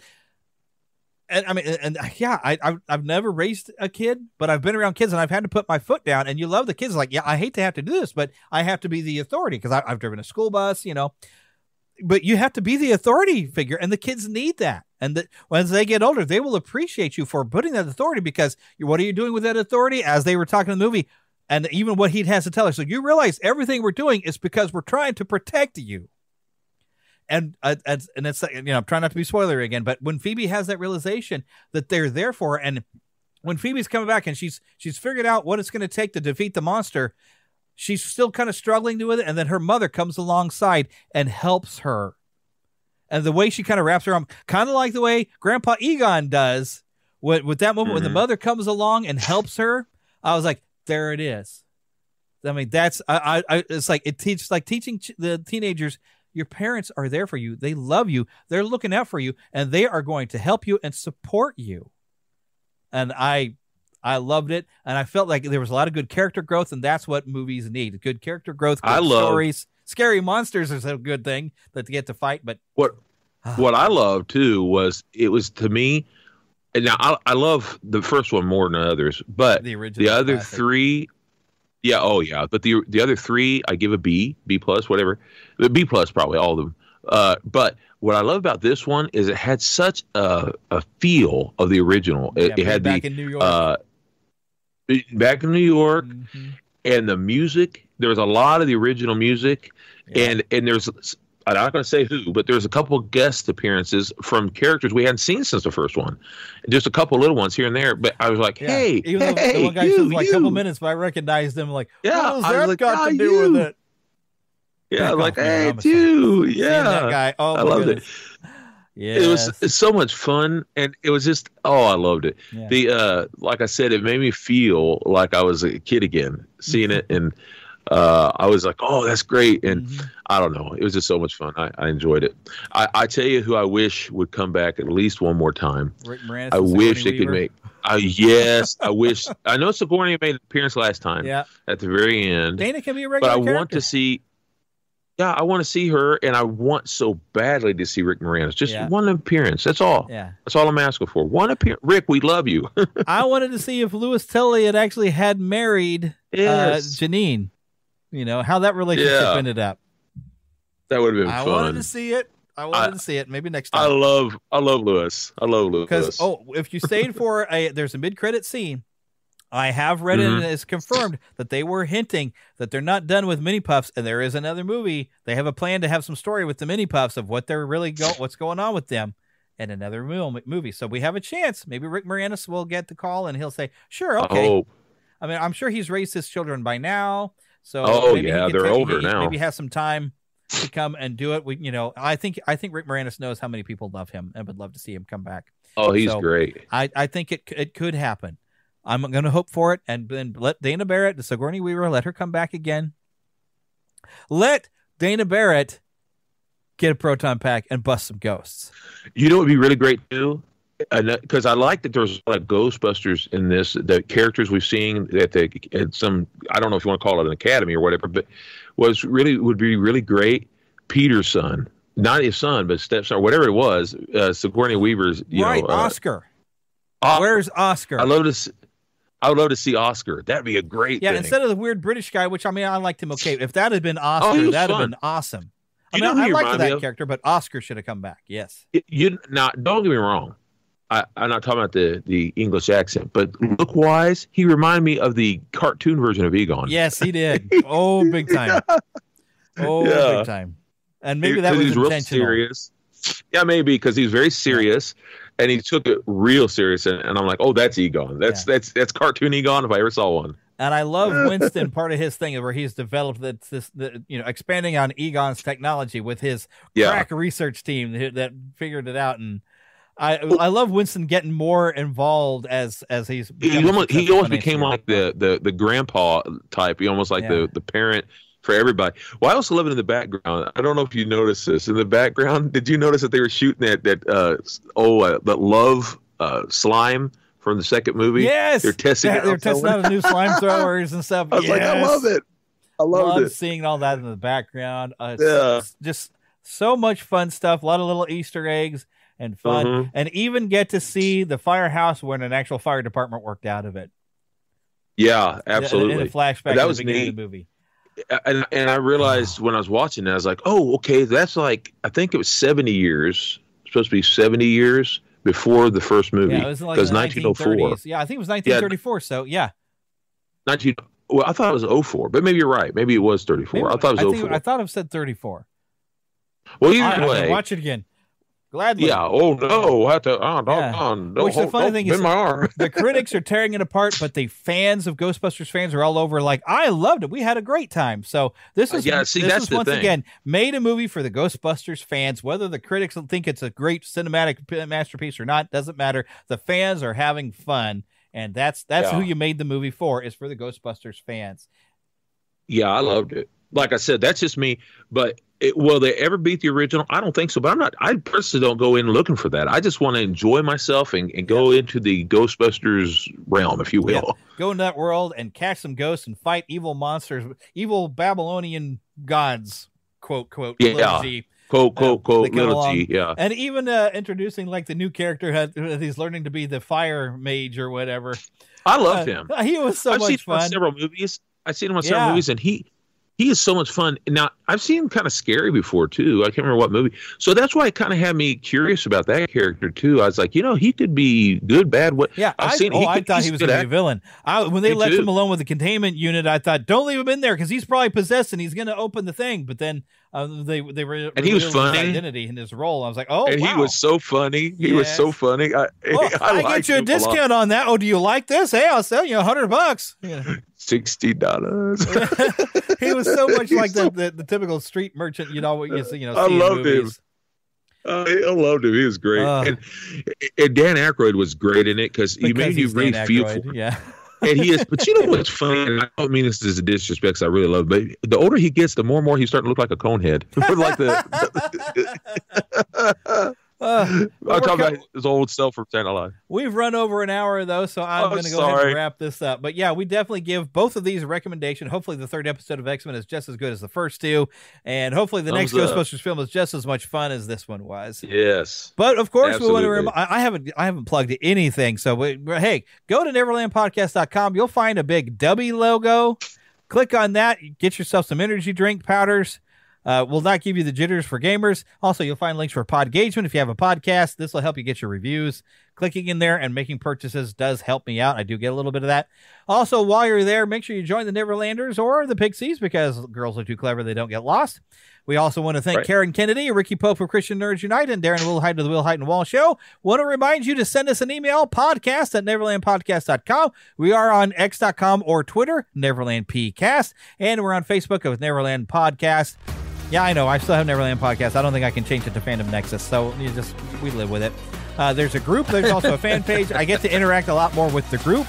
and I mean, and and, uh, yeah, I, I've, I've never raised a kid, but I've been around kids and I've had to put my foot down. And you love the kids, like, yeah, I hate to have to do this, but I have to be the authority because I've driven a school bus, you know. But you have to be the authority figure, and the kids need that. And that as they get older, they will appreciate you for putting that authority because what are you doing with that authority? As they were talking in the movie, and even what he has to tell her. So you realize everything we're doing is because we're trying to protect you. And uh, and and it's you know I'm trying not to be spoilery again, but when Phoebe has that realization that they're there for and when Phoebe's coming back and she's she's figured out what it's going to take to defeat the monster, she's still kind of struggling with it, and then her mother comes alongside and helps her. And the way she kind of wraps her arm, kind of like the way Grandpa Egon does with, with that moment when the mother comes along and helps her. I was like, there it is. I mean, that's I, I it's like it teaches like teaching ch- the teenagers. Your parents are there for you. They love you. They're looking out for you, and they are going to help you and support you. And I, I loved it, and I felt like there was a lot of good character growth, and that's what movies need: good character growth, good I love- stories. Scary monsters is a good thing that they get to fight, but What Ah. what I loved too was it was to me. And now I, I love the first one more than others, but the original, the other classic. three, yeah, oh yeah, but the the other three I give a B, B plus, whatever, the B plus probably all of them. Uh, but what I love about this one is it had such a, a feel of the original. It, Yeah, it had back the in New York. uh, back in New York, Mhm. and the music. There was a lot of the original music, Yeah. and and there's I'm not going to say who, but there's a couple guest appearances from characters we hadn't seen since the first one, just a couple little ones here and there. But I was like, Yeah. hey, even though hey, the one guy you, says like a couple minutes, but I recognized them like, Yeah, what has I was that like, got "Ah, to do with you." it? Yeah, Back like hey, I'm a fan. you, Seeing yeah. that guy. Oh, I loved goodness. it. Yes. It was it's so much fun, and it was just oh, I loved it. Yeah. The uh, like I said, it made me feel like I was a kid again, seeing Mm-hmm. it, and uh, I was like, oh, that's great, and Mhm. I don't know, it was just so much fun. I, I enjoyed it. I, I tell you, who I wish would come back at least one more time. Rick Moranis I wish they could make. Uh, yes, I wish. I know Sigourney made an appearance last time Yeah, at the very end, Dana can be a regular but I want to see. Yeah, I want to see her, and I want so badly to see Rick Moranis. Just Yeah. one appearance. That's all. Yeah, That's all I'm asking for. One appearance. Rick, we love you. *laughs* I wanted to see if Louis Tully had actually had married yes, uh, Janine. You know how that relationship Yeah. ended up. that would have been I fun. wanted to see it. I wanted I- to see it. Maybe next time. I love, I love Louis. I love Louis. Because oh, if you stayed for a, there's a mid credit scene. I have read it mm-hmm. and it's confirmed that they were hinting that they're not done with Mini-Pufts, and there is another movie. They have a plan to have some story with the Mini-Pufts of what they're really go, what's going on with them, and another movie. So we have a chance. Maybe Rick Moranis will get the call and he'll say, "Sure, okay." oh, I mean, I'm sure he's raised his children by now. So Oh, maybe yeah, they're take- older now. Maybe has some time to come and do it. We, you know, I think I think Rick Moranis knows how many people love him and would love to see him come back. oh, he's So- great. I, I think it it could happen. I'm going to hope for it, and then let Dana Barrett, the Sigourney Weaver, let her come back again. Let Dana Barrett get a proton pack and bust some ghosts. You know, it'd be really great too, because I like that there's a lot of Ghostbusters in this. The characters we've seen at the at some, I don't know if you want to call it an academy or whatever, but was really would be really great. Peter's son, not his son, but stepson, or whatever it was. Uh, Sigourney Weaver's, you right, know, uh, Oscar. Oscar. Where's Oscar? I love to. See, I would love to see Oscar. That'd be a great. yeah, thing. instead of the weird British guy, which I mean, I liked him okay. If that had been Oh, Oscar, was that'd have been awesome. I You mean, know who I liked that character, but Oscar should have come back. Yes. you now don't get me wrong. I, I'm not talking about the, the English accent, but look wise, he reminded me of the cartoon version of Egon. Yes, he did. *laughs* Oh, big time. Oh, Yeah. big time. And maybe that was real intentional. serious. Yeah, maybe because he's very serious, and he took it real serious. And, and I'm like, oh, that's Egon. That's Yeah. that's that's cartoon Egon if I ever saw one. And I love *laughs* Winston. Part of his thing where he's developed that this, the, you know, expanding on Egon's technology with his Yeah, crack research team that, that figured it out. And I, I love Winston getting more involved as as he's he almost he almost became like the the the grandpa type. He almost like Yeah. the the parent for everybody. Well, I also love it in the background. I don't know if you noticed this in the background. *laughs* Did you notice that they were shooting that that uh oh uh, that love uh slime from the second movie? Yes, they're testing Yeah, they're testing out new slime *laughs* throwers and stuff. I was like, I love it. I Love it. seeing all that in the background. Uh, Yeah. it's just so much fun stuff. A lot of little Easter eggs and fun, Mhm. and even get to see the firehouse when an actual fire department worked out of it. Yeah, In- In, absolutely. a flashback That at the was beginning neat. of the movie. and and I realized when I was watching it, I was like, oh, okay, that's like I think it was seventy years supposed to be 70 years before the first movie. Yeah, it was like 1904. Yeah, I think it was 1934. So yeah, 19, well, I thought it was 04, but maybe you're right. Maybe it was 34. Maybe- I thought it was think- 04. I thought it said 34. well, either gonna way. watch it again. Gladly. Yeah. Oh no! I have to. Oh, Yeah. don't, don't, Which the funny thing is- my arm. *laughs* the critics are tearing it apart, but the fans of Ghostbusters fans are all over. Like, I loved it. We had a great time. So this Uh, is yeah, see, this that's is once thing. again made a movie for the Ghostbusters fans. Whether the critics think it's a great cinematic masterpiece or not doesn't matter. The fans are having fun, and that's that's Yeah. who you made the movie for. Is for the Ghostbusters fans. Yeah, I loved it. Like I said, that's just me. But it, will they ever beat the original? I don't think so. But I'm not. I personally don't go in looking for that. I just want to enjoy myself and, and go into the Ghostbusters realm, if you will. Yeah. Go into that world and catch some ghosts and fight evil monsters, evil Babylonian gods. Quote quote. Yeah. g. Quote quote Uh, quote little. T. Yeah. and even uh, introducing like the new character had he's learning to be the fire mage or whatever. I loved Uh, him. *laughs* He was so I've seen much fun. several movies. I've seen him on several Yeah. movies, and he he is so much fun. Now I've seen him kind of scary before too. I can't remember what movie. So that's why it kind of had me curious about that character too. I was like, you know, he could be good, bad. What? Yeah, I've I, seen. oh, he I could- thought he was going to be a villain. I, when they Me left too. him alone with the containment unit, I thought, don't leave him in there because he's probably possessed and he's going to open the thing. But then uh, they they re- And he was funny. identity and his role. I was like, oh, and wow. he was so funny. He was so funny. I, Oh, *laughs* I, liked get you a discount on that. Oh, do you like this? Hey, I'll sell you a hundred bucks. Yeah. Sixty dollars. *laughs* he was so much *laughs* like so- the, the, the typical street merchant you'd always you know I see in loved him. Uh, I loved him. He was great. Uh. and, and Dan Aykroyd was great in it because he made you really feel for him. Yeah. And he is. But you know *laughs* what's funny? And I don't mean this as a disrespect. 'cause I really love. Him, but the older he gets, the more and more he's starting to look like a conehead. *laughs* like the. *laughs* Uh, *laughs* I'm talking about his old self from Santa Alive. We've run over an hour though, so I'm Oh, going to go ahead and wrap this up. But yeah, we definitely give both of these a recommendation. Hopefully, the third episode of X Men is just as good as the first two, and hopefully, the next Thumbs up. Ghostbusters film is just as much fun as this one was. Yes. But of course, we want to. Rem- I I haven't. I haven't plugged anything. So, but, but hey, go to NeverlandPodcast.com. You'll find a big W logo. Click on that. Get yourself some energy drink powders. Uh, will not give you the jitters for gamers. Also, you'll find links for pod Podgagement if you have a podcast. This will help you get your reviews. Clicking in there and making purchases does help me out. I do get a little bit of that. Also, while you're there, make sure you join the Neverlanders or the Pixies because girls are too clever; they don't get lost. We also want to thank Right. Karen Kennedy, Ricky Pope of Christian Nerds Unite, and Darren Wilhite of the Wilhite and Wall Show. Want to remind you to send us an email, podcast at neverlandpodcast.com. We are on x.com or Twitter, Neverland PCast, and we're on Facebook with Neverland Podcast. Yeah, I know. I still have Neverland Podcast. I don't think I can change it to Fandom Nexus, so you just we live with it. Uh, there's a group. There's also a fan page. I get to interact a lot more with the group.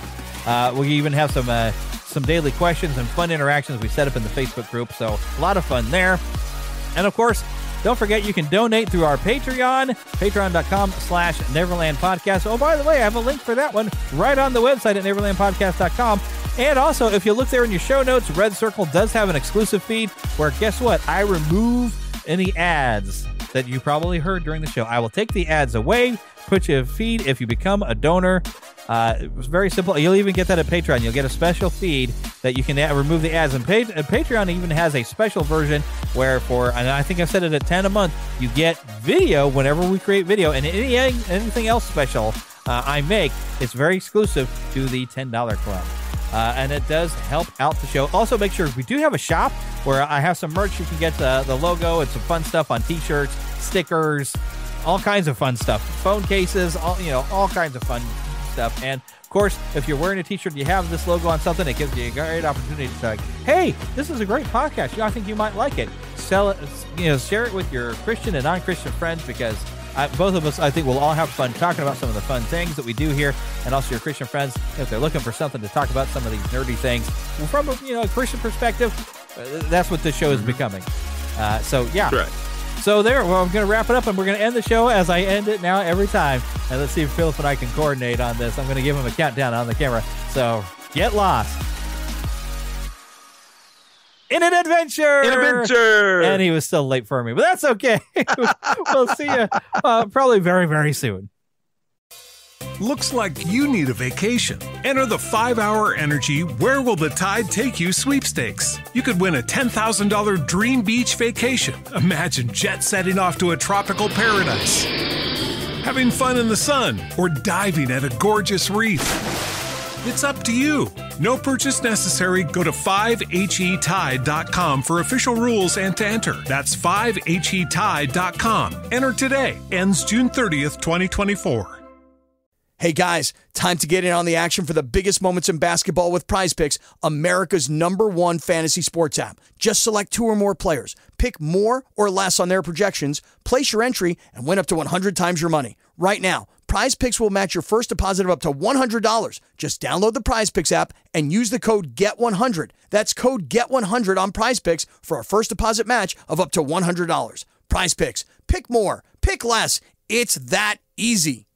Uh, we even have some uh, some daily questions and fun interactions we set up in the Facebook group. So a lot of fun there. And of course, don't forget you can donate through our Patreon, patreon.com slash Neverland Podcast. Oh, by the way, I have a link for that one right on the website at neverlandpodcast.com. And also, if you look there in your show notes, Red Circle does have an exclusive feed where, guess what? I remove any ads that you probably heard during the show. I will take the ads away, put you a feed if you become a donor. Uh, it was very simple. You'll even get that at Patreon. You'll get a special feed that you can uh, remove the ads. And uh, Patreon even has a special version where, for and I think I've said it at ten a month, you get video whenever we create video, and any anything else special uh, I make, it's very exclusive to the ten dollar club. Uh, and it does help out the show. Also, make sure we do have a shop where I have some merch. You can get the, the logo and some fun stuff on T-shirts, stickers, all kinds of fun stuff, phone cases, all you know, all kinds of fun stuff. And of course, if you're wearing a T-shirt, and you have this logo on something. It gives you a great opportunity to say, hey, this is a great podcast. You know, I think you might like it. Sell it, you know, share it with your Christian and non-Christian friends because I, both of us, I think, will all have fun talking about some of the fun things that we do here, and also your Christian friends, if they're looking for something to talk about, some of these nerdy things from a you know a Christian perspective. uh, That's what this show is becoming. Uh, so yeah. Right. So there, well, I'm going to wrap it up, and we're going to end the show as I end it now every time. And let's see if Philip and I can coordinate on this. I'm going to give him a countdown on the camera. So get lost in an adventure. In adventure. And he was still late for me, but that's okay. *laughs* we'll see you uh, probably very, very soon. Looks like you need a vacation. Enter the 5 Hour Energy Where Will the Tide Take You sweepstakes. You could win a $10,000 dream beach vacation. Imagine jet setting off to a tropical paradise. having fun in the sun, or diving at a gorgeous reef. It's up to you. No purchase necessary. Go to 5hetide.com for official rules and to enter. That's 5hetide.com. Enter today. Ends June 30th, 2024. Hey guys, time to get in on the action for the biggest moments in basketball with PrizePicks, America's number one fantasy sports app. Just select two or more players, pick more or less on their projections, place your entry, and win up to 100 times your money. Right now, PrizePicks will match your first deposit of up to $100. Just download the PrizePicks app and use the code GET100. That's code GET100 on PrizePicks for a first deposit match of up to $100. PrizePicks, pick more, pick less. It's that easy.